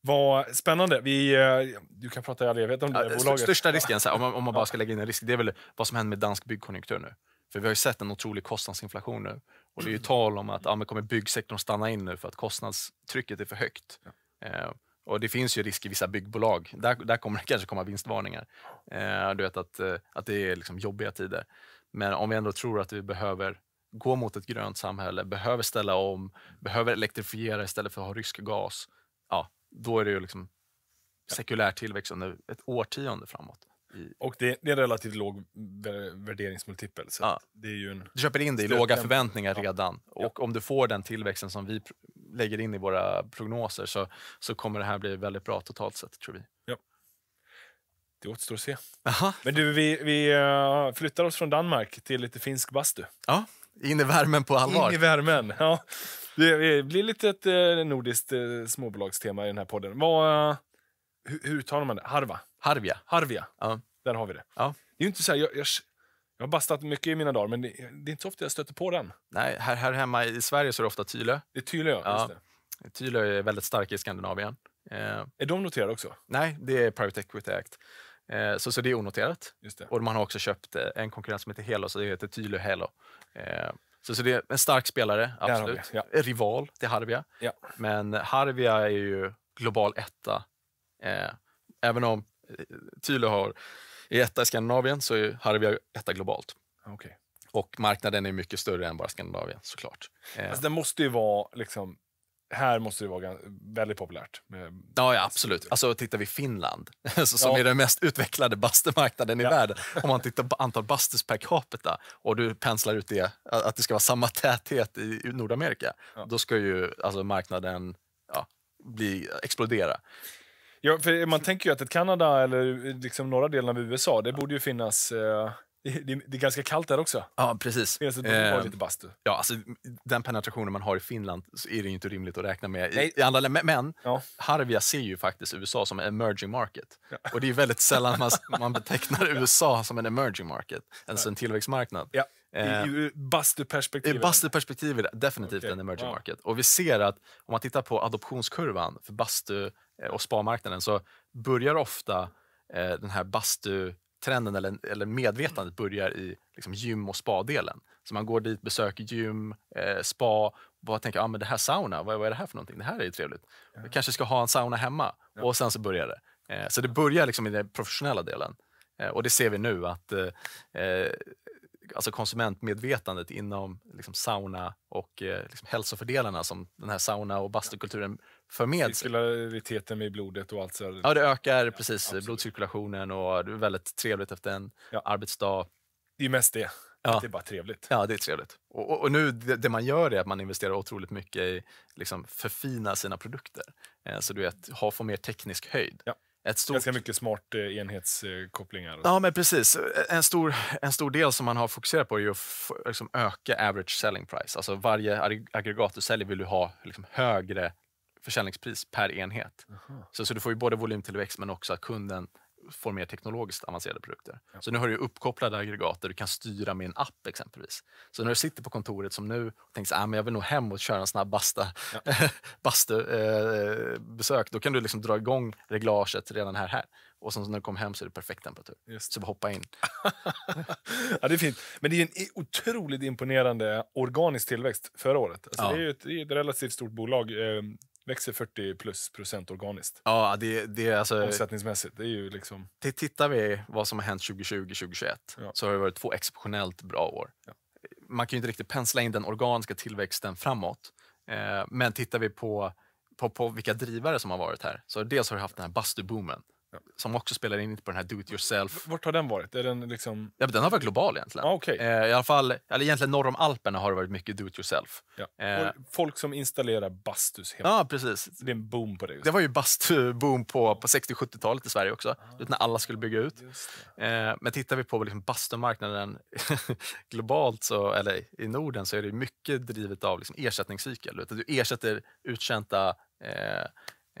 Vad spännande. Vi, eh, du kan prata i all evighet om det Ja, bolaget. största risken, så här, om man, om man bara ska lägga in en risk, det är väl vad som händer med dansk byggkonjunktur nu. För vi har ju sett en otrolig kostnadsinflation nu. Och det är ju tal om att ja, men kommer byggsektorn stanna in nu för att kostnadstrycket är för högt. Eh, och det finns ju risk i vissa byggbolag. Där, där kommer det kanske komma vinstvarningar. Eh, du vet att, eh, att det är liksom jobbiga tider. Men om vi ändå tror att vi behöver gå mot ett grönt samhälle, behöver ställa om, behöver elektrifiera istället för att ha rysk gas. Ja, då är det ju liksom sekulär tillväxt under ett årtionde framåt. I, Och det, det är relativt låg vär- värderingsmultipel. Så Ja. det är ju en... du köper in det i låga förväntningar Ja. redan. Och om du får den tillväxten som vi lägger in i våra prognoser så, så kommer det här bli väldigt bra totalt sett, tror vi. Det återstår att se. Aha. Men du, vi, vi eh, flyttar oss från Danmark till lite finsk bastu. Ja, in i värmen på allvar. In i värmen. Ja. Det det blir lite ett eh, nordiskt eh, småbolagstema i den här podden. Vad, eh, hur, hur uttalar man det? Harva? Harvia. Harvia. Ja. Där har vi det. Ja. Det är ju inte så här, jag, jag, jag har bastat mycket i mina dagar, men det, det är inte så ofta jag stöter på den. Nej, här, här hemma i Sverige så är det ofta Tylö. Det är tydligt, ja. Just det. Tylö är väldigt stark i Skandinavien. Eh, Är de noterade också? nej, det är Private Equity Act. Eh, så, så det är onoterat. Just det. Och man har också köpt eh, en konkurrent som heter Helo, så det heter Tylö Helo. Eh, så, så det är en stark spelare, absolut. ja. Rival till Harvia. Ja. Men Harvia är ju global etta. Eh, även om eh, Tylö har är etta i Skandinavien så är Harvia etta globalt. Okej. Och marknaden är mycket större än bara Skandinavien såklart. Eh, Alltså, det måste ju vara liksom... Här måste det vara väldigt populärt. Ja, ja, absolut. Alltså tittar vi Finland, som Ja. är den mest utvecklade bastumarknaden i Ja. världen. Om man tittar på antal bastus per capita och du penslar ut det, att det ska vara samma täthet i Nordamerika, Ja. då ska ju alltså marknaden bli, explodera. ja, för man tänker ju att ett Kanada eller liksom norra delen av USA, det borde ju finnas... Eh, det, det är ganska kallt där också. Ja, precis. Det borde vara Eh, lite bastu. Ja, alltså, den penetrationen man har i Finland så är det inte rimligt att räkna med Nej. i, i andra. Men Ja. Harvia ser ju faktiskt USA som en emerging market. Ja. Och det är väldigt sällan man, man betecknar USA som en emerging market, alltså en tillväxtmarknad. Ja. Eh, I, i I bastuperspektivet. bastuperspektiv är det definitivt Okej, en emerging wow. market. Och vi ser att om man tittar på adoptionskurvan för bastu eh, och spamarknaden så börjar ofta eh, den här bastutrenden eller, eller medvetandet börjar i liksom, gym och spadelen. Så man går dit, besöker gym, eh, spa, bara tänker ah, men det här sauna, vad, vad är det här för någonting? Det här är ju trevligt. Jag kanske ska ha en sauna hemma. Och sen så börjar det. Eh, så det börjar liksom i den professionella delen. Eh, och det ser vi nu att eh, eh, alltså konsumentmedvetandet inom liksom sauna och eh, liksom hälsofördelarna som den här sauna och bastukulturen för med sig. Cirkulariteten med blodet och allt så. här. Ja, det ökar precis absolut. blodcirkulationen och det är väldigt trevligt efter en Ja. arbetsdag. Det är mest det. Ja. Det är bara trevligt. Ja, det är trevligt. Och, och, och nu, det, det man gör är att man investerar otroligt mycket i liksom förfina sina produkter. Eh, så du vet, ha, få mer teknisk höjd. Ja. Ett stort, Ganska mycket smart eh, enhetskopplingar. Ja, men precis. En stor, en stor del som man har fokuserat på är ju att liksom öka average selling price. Alltså varje ag- aggregat du säljer vill du ha liksom högre försäljningspris per enhet. Så, så du får ju både volymtillväxt men också att kunden får mer teknologiskt avancerade produkter. Så nu har du uppkopplade aggregat där du kan styra med en app exempelvis. Så när du sitter på kontoret som nu och tänker att ah, men jag vill nog hem och köra en snabb basta, bastu, eh, besök, då kan du liksom dra igång reglaget redan här. här. Och sen när du kommer hem så är det perfekt temperatur. Just. Så bara hoppa in. Ja, det är fint. Men det är en otroligt imponerande organisk tillväxt förra året. Alltså, Ja. Det är ett, det är ett relativt stort bolag. Växer 40 plus procent organiskt. Ja, det, det är alltså... Omsättningsmässigt. Det är ju liksom... Tittar vi vad som har hänt 2020-2021 Ja. så har det varit två exceptionellt bra år. Ja. Man kan ju inte riktigt pensla in den organiska tillväxten framåt. Eh, men tittar vi på, på, på vilka drivare som har varit här så dels har du haft den här bastuboomen. Som också spelar in på den här do it yourself. Vart har den varit? Är den liksom... Ja, den har varit global egentligen. Ja, okej. Eh, I alla fall, eller egentligen norr om Alperna har det varit mycket do it yourself. Ja. Eh. Folk som installerar bastus hemma. Ja, precis. Det är en boom på det. Just. Det var ju bastuboom på, på 60-70-talet i Sverige också. Vet, när alla skulle bygga ut. Eh, men tittar vi på liksom bastumarknaden globalt, så, eller i Norden, så är det mycket drivet av liksom ersättningscykel. Du, ersätter uttjänta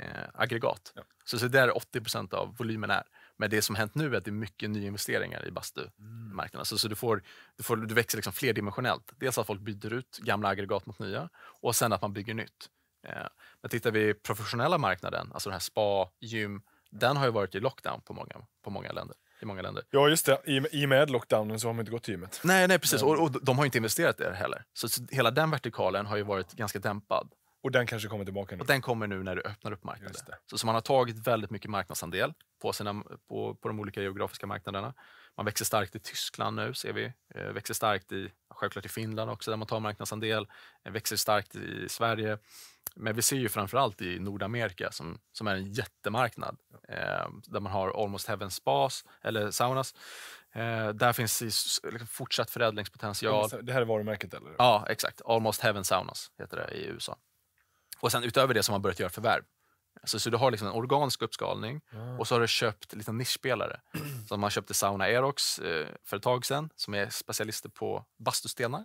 eh, eh, aggregat. Ja. Så, så där 80% av volymen är. Men det som hänt nu är att det är mycket nyinvesteringar i bastumarknaden. Så, så du, får, du, får, du växer liksom flerdimensionellt. Dels att folk byter ut gamla aggregat mot nya och sen att man bygger nytt. Eh, men tittar vi professionella marknaden, alltså den här spa, gym, den har ju varit i lockdown på många, på många länder. I många länder. Ja, just det. I, I och med lockdownen så har man inte gått till gymmet. Nej, nej precis. Och, och de har inte investerat i det heller. Så, så hela den vertikalen har ju varit ganska dämpad. Och den kanske kommer tillbaka nu. Och den kommer nu när du öppnar upp marknaden. Så, så man har tagit väldigt mycket marknadsandel på, sina, på, på de olika geografiska marknaderna. Man växer starkt i Tyskland nu, ser vi. Eh, växer starkt i, självklart i Finland också, där man tar marknadsandel. Eh, växer starkt i Sverige. Men vi ser ju framförallt i Nordamerika som, som är en jättemarknad. Eh, där man har Almost Heaven Spas, eller saunas. Eh, där finns i, liksom fortsatt förädlingspotential. Det här är varumärket eller? Ja, exakt. Almost Heaven Saunas heter det i USA. Och sen utöver det så har man börjat göra förvärv. Så, så du har liksom en organisk uppskalning och så har du köpt lite nischspelare. Så man köpte Sauna Aerox eh, för ett tag sedan som är specialister på bastustenar.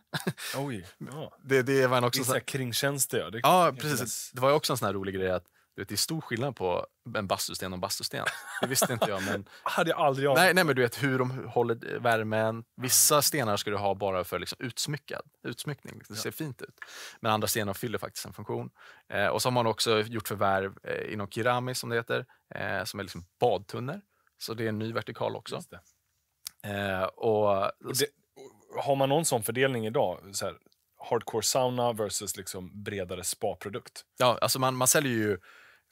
Oj. Ja. Det, det var en också Vissa så, här kringtjänster, ja. Det Ja, precis. Det var ju också en sån här rolig grej att vet, det är stor skillnad på en bastusten och en bastusten. Det visste inte jag. Men, hade jag aldrig nej, nej, men du vet hur de håller värmen. Vissa stenar ska du ha bara för liksom utsmyckad, utsmyckning. Det ser fint ut. Men andra stenar fyller faktiskt en funktion. Eh, och så har man också gjort förvärv eh, inom Kirami, som det heter, eh, som är liksom badtunnor. Så det är en ny vertikal också. Eh, och, Och det, har man någon sån fördelning idag? Så här, hardcore sauna versus liksom bredare spa-produkt. Ja, alltså man, man säljer ju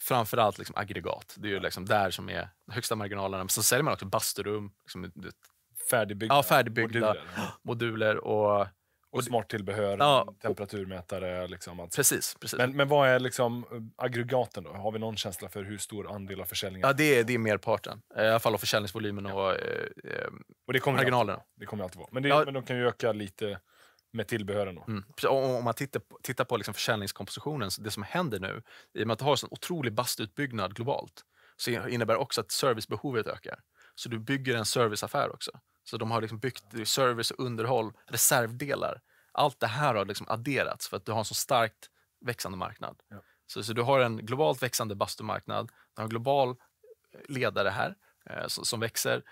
framförallt liksom aggregat. Det är ju liksom där som är högsta marginalerna. Men så säljer man också basturum, liksom, Färdigbyggda, ja, färdigbyggda moduler. moduler. Och, Och smart tillbehör, Ja. temperaturmätare. Liksom, precis, precis. Men, men vad är liksom eh, aggregaten då? Har vi någon känsla för hur stor andel av försäljningen? ja, det är, det är merparten. Eh, I alla fall av försäljningsvolymen och eh, eh, och det kommer marginalerna. alltid. Det kommer alltid vara. Men, det, Ja. men de kan ju öka lite med tillbehören. Då. Mm. Om man tittar på, tittar på liksom försäljningskompositionen, det som händer nu, i och med att du har en sån otrolig bastuutbyggnad globalt, så innebär också att servicebehovet ökar. Så du bygger en serviceaffär också. Så de har liksom byggt service och underhåll, reservdelar. Allt det här har liksom adderats för att du har en så starkt växande marknad. Ja. Så, så du har en globalt växande bastumarknad, du har en global ledare här eh, som, som växer,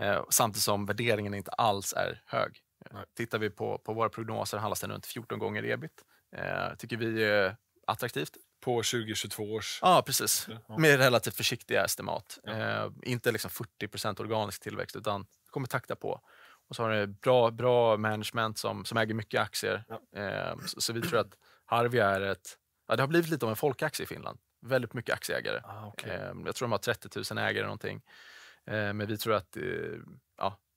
eh, samtidigt som värderingen inte alls är hög. Nej. Tittar vi på, på våra prognoser handlas den runt 14 gånger ebit. Eh, tycker vi är attraktivt. På 2022 års... Ja, precis. Ja. Med relativt försiktiga estimat. Ja. Eh, inte liksom 40% organisk tillväxt, utan kommer takta på. Och så har det bra, bra management som, som äger mycket aktier. Ja. Eh, så, så vi tror att Harvia är ett... Ja, det har blivit lite av en folkaktie i Finland. Väldigt mycket aktieägare. Ah, okej. Eh, jag tror de har 30 000 ägare någonting. Eh, men vi tror att eh,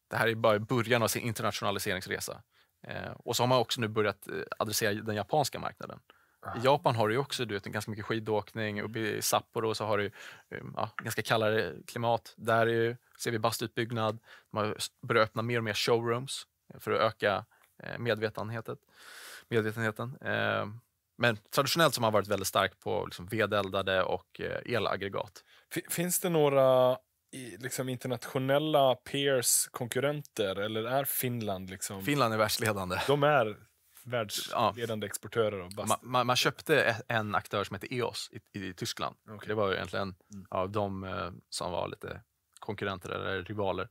det här är bara början av sin internationaliseringsresa. Eh, och så har man också nu börjat eh, adressera den japanska marknaden. I Japan har du också du vet, ganska mycket skidåkning. Uppe i Sapporo så har du eh, ja, ganska kallare klimat. Där är ser vi bastuutbyggnad. De har börjat öppna mer och mer showrooms för att öka eh, medvetenheten. medvetenheten. Eh, men traditionellt så har man varit väldigt stark på liksom vedeldade och eh, elaggregat. Finns det några i, liksom, internationella peers, konkurrenter, eller är Finland liksom... Finland är världsledande. De är världsledande exportörer av. Man, man, man köpte e- en aktör som heter EOS i, i Tyskland. Okej. Det var ju egentligen Mm. av de eh, som var lite konkurrenter eller rivaler.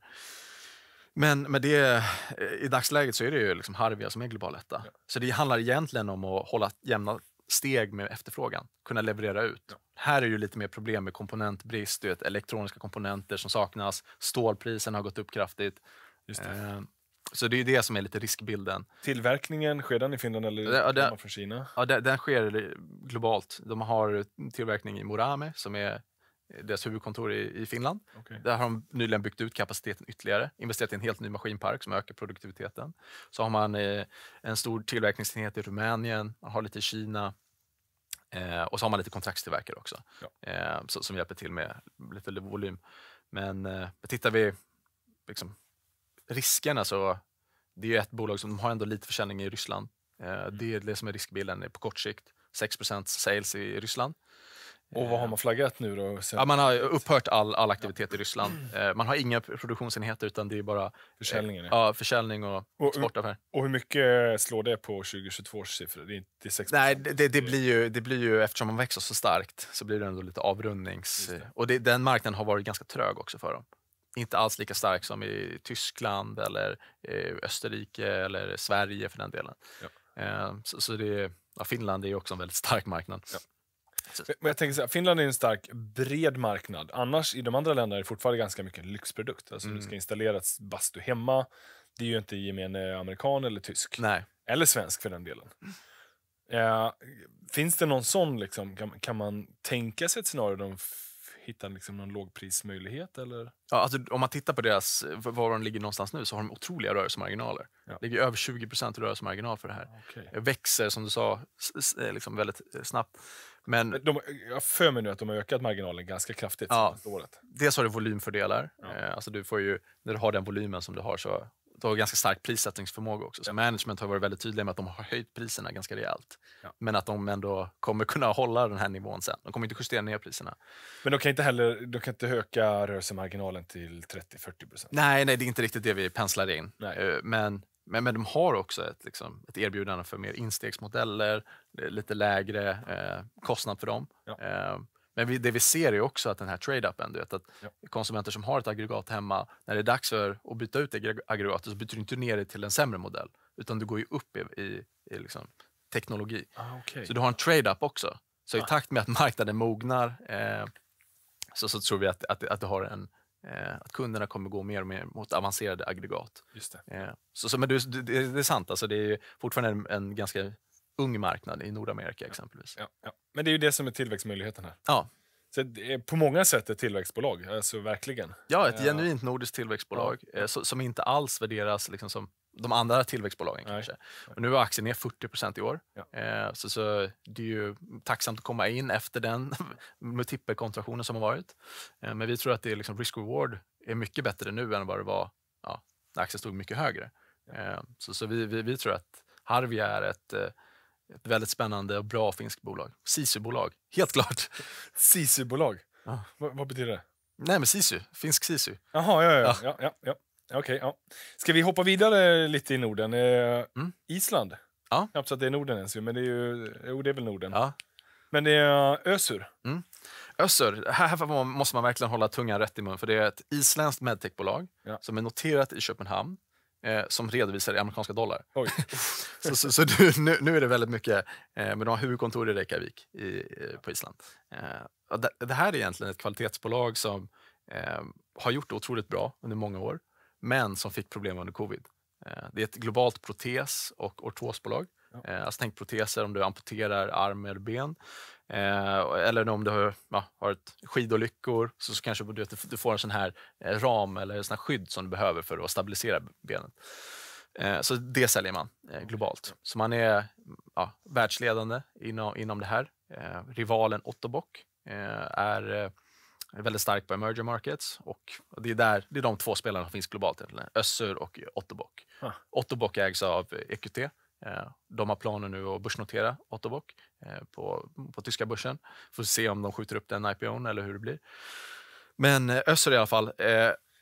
Men med det, eh, i dagsläget så är det ju liksom Harvia som är global etta. Ja. Så det handlar egentligen om att hålla jämna steg med efterfrågan, kunna leverera ut. Ja. Här är ju lite mer problem med komponentbrist, vet, elektroniska komponenter som saknas, stålpriserna har gått upp kraftigt. Just det. Eh, så det är det som är lite riskbilden. Tillverkningen, sker den i Finland eller ja, kommer från Kina? Ja, den, den sker globalt. De har tillverkning i Morame som är deras huvudkontor i, i Finland. Okej. Där har de nyligen byggt ut kapaciteten ytterligare, investerat i en helt ny maskinpark som ökar produktiviteten. Så har man eh, en stor tillverkningsenhet i Rumänien, man har lite i Kina eh, och så har man lite kontraktstillverkare också Ja. eh, så, som hjälper till med lite volym. Men eh, tittar vi liksom, riskerna så det är ju ett bolag som de har ändå lite försäljning i Ryssland. Eh, det är det som är riskbilden på kort sikt. 6% sales i Ryssland. Och vad har man flaggat nu då? Sen Ja, man har upphört all, all aktivitet i Ryssland. Eh, man har inga produktionsenheter utan det är bara försäljningen? eh, ja. ja, försäljning och Och- exportaffär. Och hur mycket slår det på 2022 års siffror? Det är inte 6 Nej, det, det, blir ju, det blir ju, eftersom man växer så starkt, så blir det ändå lite avrundnings... Det. Och det, den marknaden har varit ganska trög också för dem. Inte alls lika stark som i Tyskland eller eh, Österrike eller Sverige för den delen. Eh, så så det, ja, Finland är ju också en väldigt stark marknad. Men jag tänker så här, Finland är en stark, bred marknad. Annars i de andra länderna är det fortfarande ganska mycket lyxprodukt. Alltså Mm. du ska installera ett bastu hemma. Det är ju inte gemene amerikan eller tysk. Nej. Eller svensk för den delen. Eh, finns det någon sån, liksom, kan, kan man tänka sig ett scenario där de hittar liksom någon lågprismöjlighet? Eller? Ja, alltså, om man tittar på deras, var de ligger någonstans nu så har de otroliga rörelsemarginaler. Ja. Det ligger över 20% rörelsemarginal för det här. Okay. Växer som du sa liksom väldigt eh, snabbt. Men De, jag för mig nu att de har ökat marginalen ganska kraftigt Ja. året. dels har du volymfördelar. Ja. Eh, alltså du får ju, när du har den volymen som du har så du har ganska stark prissättningsförmåga också. Så management har varit väldigt tydliga med att de har höjt priserna ganska rejält. Ja. Men att de ändå kommer kunna hålla den här nivån sen. De kommer inte justera ner priserna. Men de kan inte heller de kan inte öka rörelsemarginalen till 30-40 procent. Nej, nej, det är inte riktigt det vi penslar in. Nej. Eh, Men, men, men de har också ett, liksom, ett erbjudande för mer instegsmodeller, det lite lägre eh, kostnad för dem. Ja. Eh, men vi, det vi ser är också att den här trade-upen, du vet, att Ja. konsumenter som har ett aggregat hemma, när det är dags för att byta ut det aggregatet så byter du inte ner det till en sämre modell, utan du går ju upp i, i, i liksom, teknologi. Ah, okay. Så du har en trade-up också. Så i Ah. takt med att marknaden mognar eh, så, så tror vi att, att, att, du har en, att kunderna kommer gå mer och mer mot avancerade aggregat. Just det. Eh, så, så, men det, det, är sant, alltså det är fortfarande en, en ganska ung marknad i Nordamerika exempelvis. Ja, ja. Men det är ju det som är tillväxtmöjligheten här. Ja, Så det är på många sätt ett tillväxtbolag, alltså verkligen. ja ett Ja. genuint nordiskt tillväxtbolag eh, så, som inte alls värderas liksom som de andra tillväxtbolagen Nej. kanske. Och nu har aktien ner 40% i år. Ja. Eh, så, så det är ju tacksamt att komma in efter den multipelkontraktionen som har varit. Eh, men vi tror att det är liksom risk-reward är mycket bättre nu än vad det var ja, när aktien stod mycket högre. Eh, så så vi, vi, vi tror att Harvia är ett, eh, ett väldigt spännande och bra finskt bolag. Sisu-bolag, helt klart. Sisu-bolag. Ja. Vad, vad betyder det? Nej men Sisu, finsk Sisu. Jaha, ja, ja. Ja. ja. ja, ja. Okej, ja. Ska vi hoppa vidare lite i Norden? Eh, Mm. Island? Ja. Knappt så att det är Norden ens, men det är ju... Jo, det är väl Norden. Ja. Men det är Ösur. Össur, här, här måste man verkligen hålla tungan rätt i mun för det är ett isländskt medtechbolag Ja. som är noterat i Köpenhamn eh, som redovisar i amerikanska dollar. Så, så, så nu, nu, är det väldigt mycket, eh, men de har huvudkontor i Reykjavik i, eh, på Island. Eh, det, det här är egentligen ett kvalitetsbolag som eh, har gjort det otroligt bra under många år, men som fick problem under covid. Eh, det är ett globalt protes och ortosbolag. Ja. Eh, alltså tänk proteser om du amputerar arm eller ben. Eh, eller om du har, ja, har ett skidolyckor så, så kanske du, du får en sån här ram eller en sån skydd som du behöver för att stabilisera benet. Så det säljer man globalt. Så man är ja, världsledande inom, inom det här. Rivalen Ottobock är väldigt stark på emerging markets och det är, där, det är de två spelarna som finns globalt. Össur och Ottobock. Ah. Ottobock ägs av EQT. De har planer nu att börsnotera Ottobock på, på tyska börsen. Får se om de skjuter upp den IPOn eller hur det blir. Men Össur i alla fall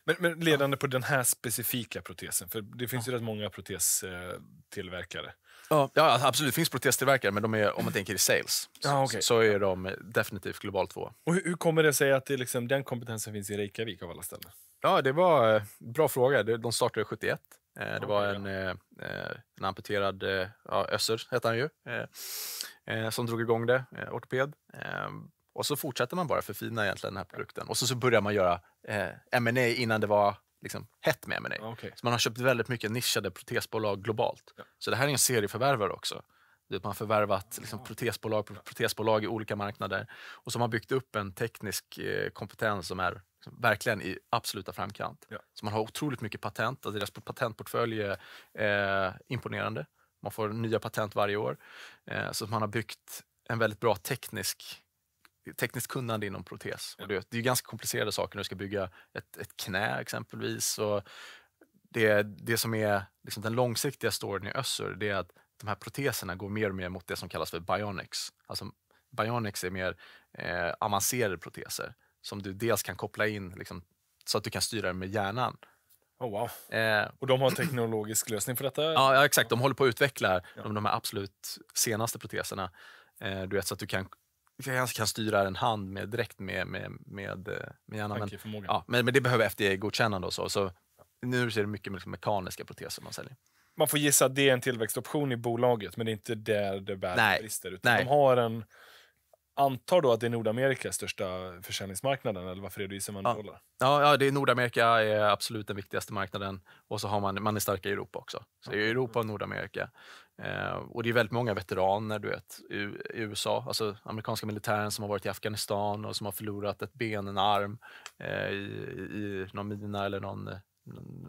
men, men ledande ja. på den här specifika protesen? För det finns ju rätt många protestillverkare. Ja, ja, absolut. Det finns protestillverkare, men de är, om man tänker i sales ah, okay. så är de definitivt globalt två. Och hur, hur kommer det sig att det liksom, den kompetensen finns i Reykjavik av alla ställen? Ja, det var eh, bra fråga. De startade 71. Eh, det var en, ja. Eh, en amputerad, ja, Össer hette han ju, som drog igång det, ortoped. Och så fortsätter man bara förfina egentligen den här produkten. Och så, så börjar man göra eh, M&A innan det var liksom, hett med M&A. Okay. Så man har köpt väldigt mycket nischade protesbolag globalt. Ja. Så det här är en serieförvärvare också. Man har förvärvat liksom, protesbolag på protesbolag i olika marknader. Och så har man byggt upp en teknisk eh, kompetens som är liksom, verkligen i absoluta framkant. Ja. Så man har otroligt mycket patent. Alltså deras patentportfölj är eh, imponerande. Man får nya patent varje år. Eh, så man har byggt en väldigt bra teknisk tekniskt kunnande inom protes. Och det, det är ganska komplicerade saker när du ska bygga ett, ett knä exempelvis. Och det, det som är liksom den långsiktiga storyn i Össur det är att de här proteserna går mer och mer mot det som kallas för bionics. Alltså, bionics är mer eh, avancerade proteser som du dels kan koppla in liksom, så att du kan styra med hjärnan. Oh, wow. Eh, och de har en teknologisk lösning för detta? Ja, ja, exakt. De håller på att utveckla ja. de, de här absolut senaste proteserna. Eh, du vet, så att du kan jag kan styra en hand med, direkt med, med, med, eh, med hjärnan. Men, ja, men, men det behöver FDA-godkännande och så. så. Nu är det mycket mekaniska proteser man säljer. Man får gissa att det är en tillväxtoption i bolaget, men det är inte där det bär brister. Utan Nej. de har en antar då att det är Nordamerikas största försäljningsmarknaden, eller varför redovisar man ja. dollar? Ja, ja, det är Nordamerika är absolut den viktigaste marknaden och så har man, man är starka i Europa också. Så det är Europa och Nordamerika. Eh, och det är väldigt många veteraner du vet, i, i, USA, alltså amerikanska militären som har varit i Afghanistan och som har förlorat ett ben, en arm eh, i, i någon mina eller någon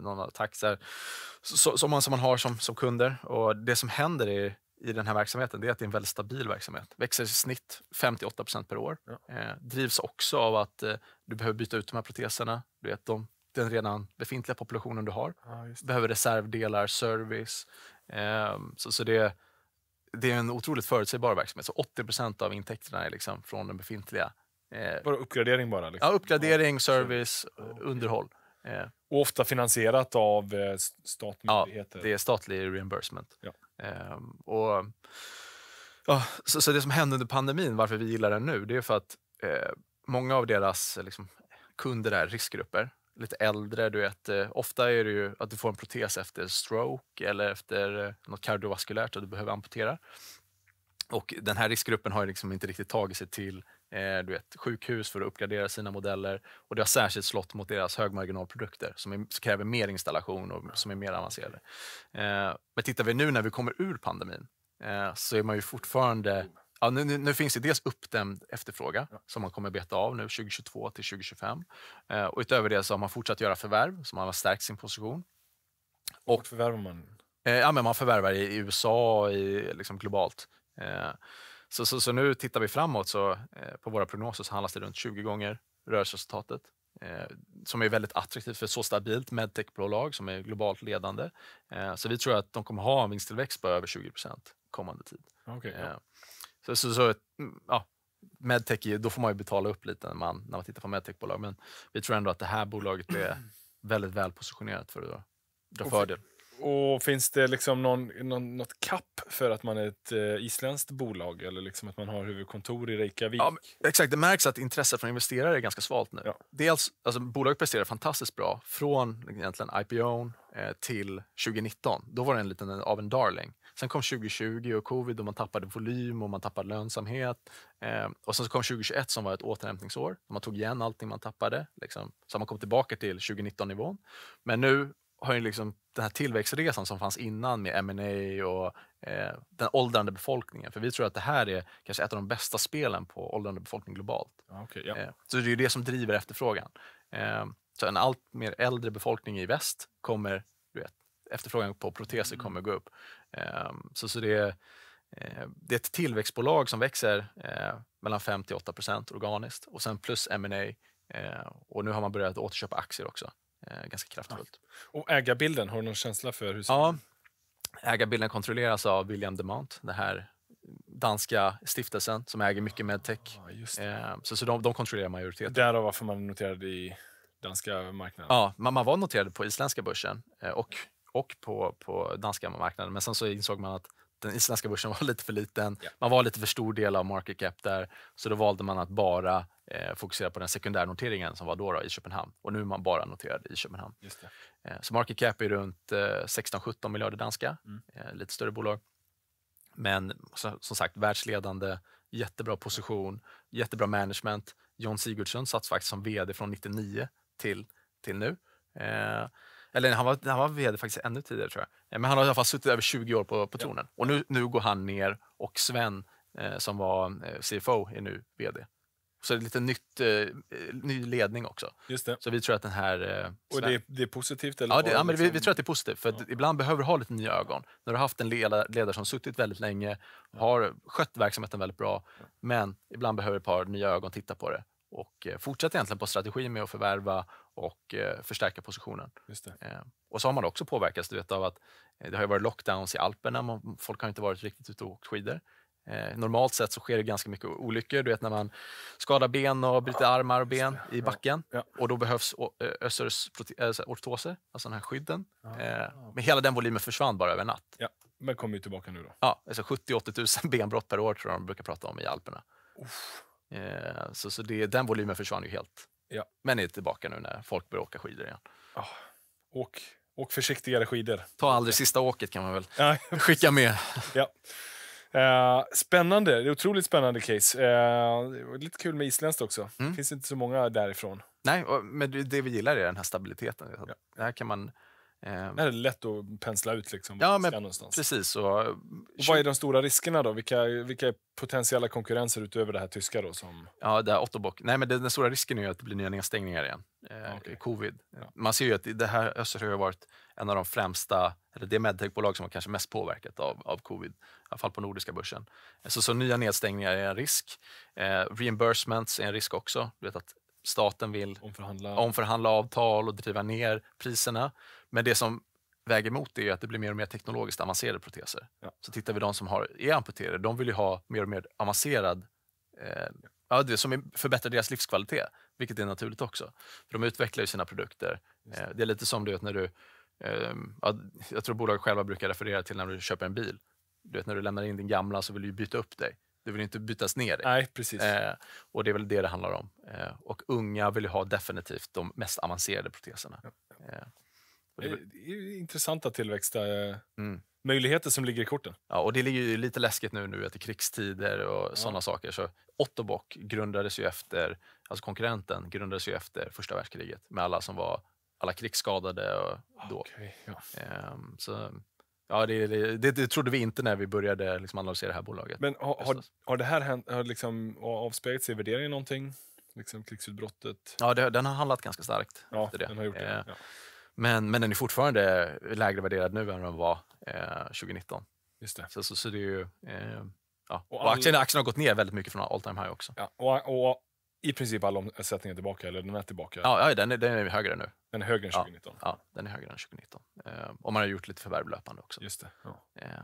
någon attack så, så, som, man, som man har som, som kunder. Och Det som händer är i den här verksamheten det är att det är en väldigt stabil verksamhet. Växer i snitt 58% per år. Ja. Eh, drivs också av att eh, du behöver byta ut de här proteserna. Du vet, de, den redan befintliga populationen du har. Ja, behöver reservdelar, service. Eh, så, så det, det är en otroligt förutsägbar verksamhet. Så 80% av intäkterna är liksom från den befintliga. Eh, bara uppgradering bara? Liksom. Ja, uppgradering, service, underhåll. Eh. Och ofta finansierat av eh, statmyndigheter? Ja, det är statlig reimbursement. Ja. Ehm, och, ja, så, så, det som hände under pandemin, varför vi gillar den nu, det är för att eh, många av deras eh, liksom, kunder är riskgrupper. Lite äldre, du vet. Eh, ofta är det ju att du får en protes efter stroke eller efter eh, något kardiovaskulärt och du behöver amputera. Och den här riskgruppen har liksom inte riktigt tagit sig till eh, du vet, sjukhus för att uppgradera sina modeller. Och det har särskilt slått mot deras högmarginalprodukter som, är, som kräver mer installation och som är mer avancerade. Eh, men tittar vi nu när vi kommer ur pandemin eh, så är man ju fortfarande Ja, nu, nu, finns det dels uppdämd efterfrågan ja. som man kommer beta av nu 2022 till 2025. Eh, och utöver det så har man fortsatt göra förvärv, så man har stärkt sin position. Och förvärvar man? Eh, ja, men man förvärvar i, i USA, i, liksom globalt. Eh, så, så, så, nu tittar vi framåt så eh, på våra prognoser så handlas det runt 20 gånger rörelseresultatet eh, som är väldigt attraktivt för så stabilt medtechbolag som är globalt ledande. Eh, så vi tror att de kommer ha en vinsttillväxt på över 20% kommande tid. Okay, ja. Eh, så, så, så mm, ja, medtech, då får man ju betala upp lite när man, när man tittar på medtechbolag men vi tror ändå att det här bolaget är väldigt väl positionerat för att dra fördel. Och finns det liksom någon, någon, något kapp för att man är ett eh, isländskt bolag eller liksom att man har huvudkontor i Reykjavik? Ja, exakt, det märks att intresset från investerare är ganska svalt nu. Ja. Dels, alltså, bolaget presterar fantastiskt bra från egentligen IPO eh, till 2019. Då var det en liten av en darling. Sen kom 2020 och covid och man tappade volym och man tappade lönsamhet. Eh, och sen kom 2021 som var ett återhämtningsår. Man tog igen allting man tappade. Liksom. Så man kom tillbaka till 2019-nivån. Men nu har ju liksom den här tillväxtresan som fanns innan med M&A och eh, den åldrande befolkningen. För vi tror att det här är kanske ett av de bästa spelen på åldrande befolkning globalt. Okej, ja. Eh, så det är ju det som driver efterfrågan. Eh, så en allt mer äldre befolkning i väst kommer, du vet, efterfrågan på proteser Mm. kommer gå upp. Eh, så så det, är, eh, det är ett tillväxtbolag som växer eh, mellan 5 till 8 procent organiskt och sen plus M&A och nu har man börjat återköpa aktier också. Eh, ganska kraftfullt. Och ägarbilden, har du någon känsla för hur Ja, ägarbilden kontrolleras av William Demant, den här danska stiftelsen som äger mycket medtech. Ja. Eh, så så de, de kontrollerar majoriteten. Därav varför man är noterad i danska marknaden. Ja, man, man var noterad på isländska börsen eh, och, och på, på danska marknaden. Men sen så insåg man att den isländska börsen var lite för liten. Ja. Man var lite för stor del av market cap där. Så då valde man att bara eh, fokusera på den sekundärnoteringen som var då, då i Köpenhamn. Och nu är man bara noterad i Köpenhamn. Just det. Eh, Så market cap är runt eh, 16-17 miljarder danska, Mm. eh, lite större bolag. Men så- som sagt, världsledande, jättebra position, jättebra management. John Sigurdsson satt faktiskt som vd från 99 till, till nu. Eh, eller han var, han var vd faktiskt ännu tidigare tror jag. Eh, Men han har i alla fall suttit över 20 år på, på Ja. tronen. Och nu, nu går han ner och Sven eh, som var eh, CFO är nu vd. Så det är lite nytt, eh, ny ledning också. Just det. Så vi tror att den här... Eh, Och det är, det är positivt? Eller Ja, det, ja men vi, liksom- vi tror att det är positivt. För att ibland behöver du ha lite nya ögon. När du har haft en ledare, ledare som suttit väldigt länge, har skött verksamheten väldigt bra, men ibland behöver ett par nya ögon titta på det. Och eh, fortsätta egentligen på strategin med att förvärva och eh, förstärka positionen. Eh, och så har man också påverkats du vet, av att eh, det har ju varit lockdowns i Alperna. Man, folk har inte varit riktigt ute och åkt skidor. Eh, normalt sett så sker det ganska mycket olyckor. Du vet när man skadar ben och bryter armar och ben i Ja. backen. Ja. Och då behövs eh, Össers eh, ortoser, alltså den här skydden. Ja. Eh, men hela den volymen försvann bara över en natt. Ja, men kommer ju tillbaka nu då. Ja, alltså 70-80 000 benbrott per år tror jag de brukar prata om i Alperna. Eh, så så det, den volymen försvann ju helt. Ja. Men är tillbaka nu när folk börjar åka skidor igen. Ah, åk, åk försiktigare skidor. Ta aldrig sista åket kan man väl Ja, skicka med. ja. Eh, spännande, det är otroligt spännande case. Var lite kul med isländskt också. Mm. Det finns inte så många därifrån. Nej, men det det vi gillar är den här stabiliteten. Ja. Det här kan man... Eh, Det är lätt att pensla ut liksom. Ja, men någonstans. precis. Och, Och vad är de stora riskerna då? Vilka, vilka är potentiella konkurrenser utöver det här tyska då? Som... Ja, det här Ottobock. Nej, men det, den stora risken är att det blir nya nedstängningar igen. Eh, Okej. Covid. Ja. Man ser ju att det här Öster har varit en av de främsta, eller det medtechbolag som var kanske mest påverkat av, av covid. I alla fall på nordiska börsen. Så, så nya nedstängningar är en risk. Eh, reimbursements är en risk också. Du vet att staten vill Omförhandla? omförhandla avtal och driva ner priserna. Men det som väger emot det är att det blir mer och mer teknologiskt avancerade proteser. Ja. Så tittar vi de som har, är amputerade, de vill ju ha mer och mer avancerad eh, ja, det som förbättrar deras livskvalitet, vilket är naturligt också. För de utvecklar ju sina produkter. Eh, det är lite som du vet när du, eh, ja, jag tror bolag själva brukar referera till när du köper en bil. Du vet när du lämnar in din gamla så vill du byta upp dig. Du vill inte bytas ner dig. Nej, precis. Eh, och det är väl det det handlar om. Eh, och unga vill ju ha definitivt de mest avancerade proteserna. Eh, och, det, är det är ju intressanta tillväxtmöjligheter mm. som ligger i korten. ja, och det ligger ju lite läskigt nu, nu efter krigstider och sådana saker. Så Ottobock grundades ju efter, alltså konkurrenten grundades ju efter första världskriget med alla som var alla krigsskadade och då. Ja. Ehm, så, ja, det, det, det, trodde vi inte när vi började liksom analysera det här bolaget. Men har, har, har det här hänt, har liksom avspeglat sig i värderingen någonting? Liksom krigsutbrottet? Ja, det, den har handlat ganska starkt Ja, efter det. den har gjort det. Eh, Ja, Men, men den är fortfarande lägre värderad nu än den var eh, 2019. just det. Så, så, så det är ju, eh, ja. Och Och, all- aktien, aktien har gått ner väldigt mycket från all time high också. Ja, och, och i princip alla omsättningar tillbaka, eller den är tillbaka. Ja, ja den, är, den är högre nu. Den är högre än Ja. 2019. Ja, den är högre än 2019. Eh, och man har gjort lite förvärv löpande också. Just det. Ja. Eh,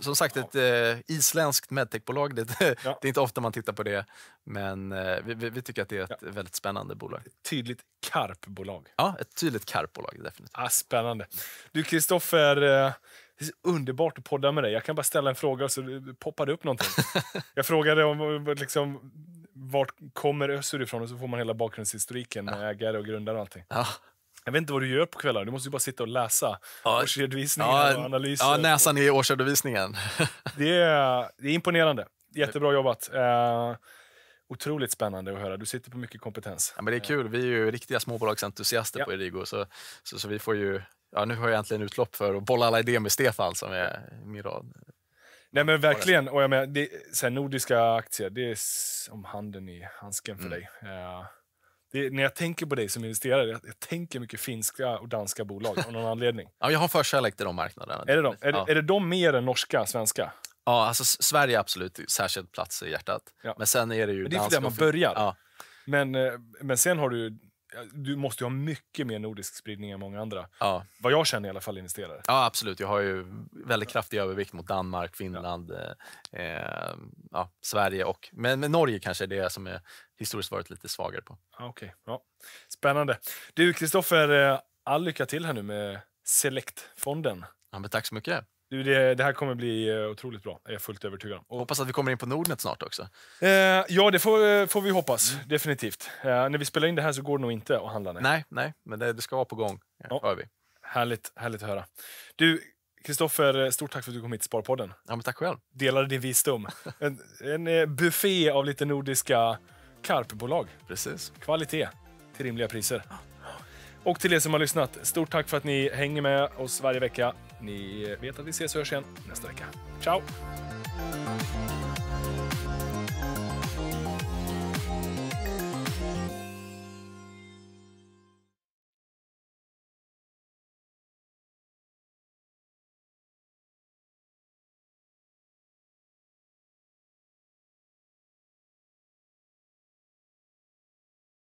som sagt, ett eh, isländskt medtechbolag. Det, Ja. det är inte ofta man tittar på det, men eh, vi, vi, tycker att det är ett väldigt spännande bolag. Tydligt karpbolag. Ja, ett tydligt karpbolag definitivt. Ah, spännande. Du Kristoffer, eh, det är så underbart att podda med dig. Jag kan bara ställa en fråga och så poppar det upp någonting. Jag frågade om eh, liksom, vart kommer Össur ifrån och så får man hela bakgrundshistoriken med ägare och grundare och allting. Ja, Jag vet inte vad du gör på kvällar. Du måste ju bara sitta och läsa Ja. årsredovisningar och ja, analyser. ja näsan i årsredovisningen. Det är, det är imponerande. Jättebra jobbat. Eh, otroligt spännande att höra. Du sitter på mycket kompetens. Ja, men det är kul. Vi är ju riktiga småbolagsentusiaster Ja. på Erigo. Så, så, så vi får ju ja, nu har jag äntligen utlopp för att bolla alla idéer med Stefan som är min rad. Nej men verkligen. Och jag menar, det, så här, nordiska aktier, det är som handen i handsken för Mm. dig. Eh, det, när jag tänker på dig som investerare, jag, jag tänker mycket finska och danska bolag av någon anledning. Ja, jag har förkärlek till de marknaderna. Är det de? Är, ja. är det de mer än norska, svenska? Ja, alltså Sverige är absolut särskild plats i hjärtat. Ja. Men sen är det ju Men det är för där man börjar. Ja, Men, eh, men sen har du, du måste ju ha mycket mer nordisk spridning än många andra. ja. Vad jag känner i alla fall investerare. ja, absolut. Jag har ju väldigt kraftig övervikt mot Danmark, Finland, eh, eh, ja, Sverige och... Men, men Norge kanske är det som är historiskt varit lite svagare på. Ah, Okej, ja. Spännande. Du, Kristoffer, eh, all lycka till här nu med Select-fonden. Ja, men tack så mycket. Du, det, det här kommer bli eh, otroligt bra, är jag fullt övertygad om. Och hoppas att vi kommer in på Nordnet snart också. Eh, ja, det får, eh, får vi hoppas. Definitivt. Eh, när vi spelar in det här så går det nog inte att handla. Nej. Nej, nej, men det, det ska vara på gång. Ja. Hör vi. Härligt, härligt att höra. Du, Kristoffer, eh, stort tack för att du kom hit till Sparpodden. Ja, men tack själv. Delade din visdom. En, en buffé av lite nordiska karpbolag. Precis. Kvalitet till rimliga priser. Och till er som har lyssnat, stort tack för att ni hänger med oss varje vecka. Ni vet att vi ses och hörs igen nästa vecka. Ciao!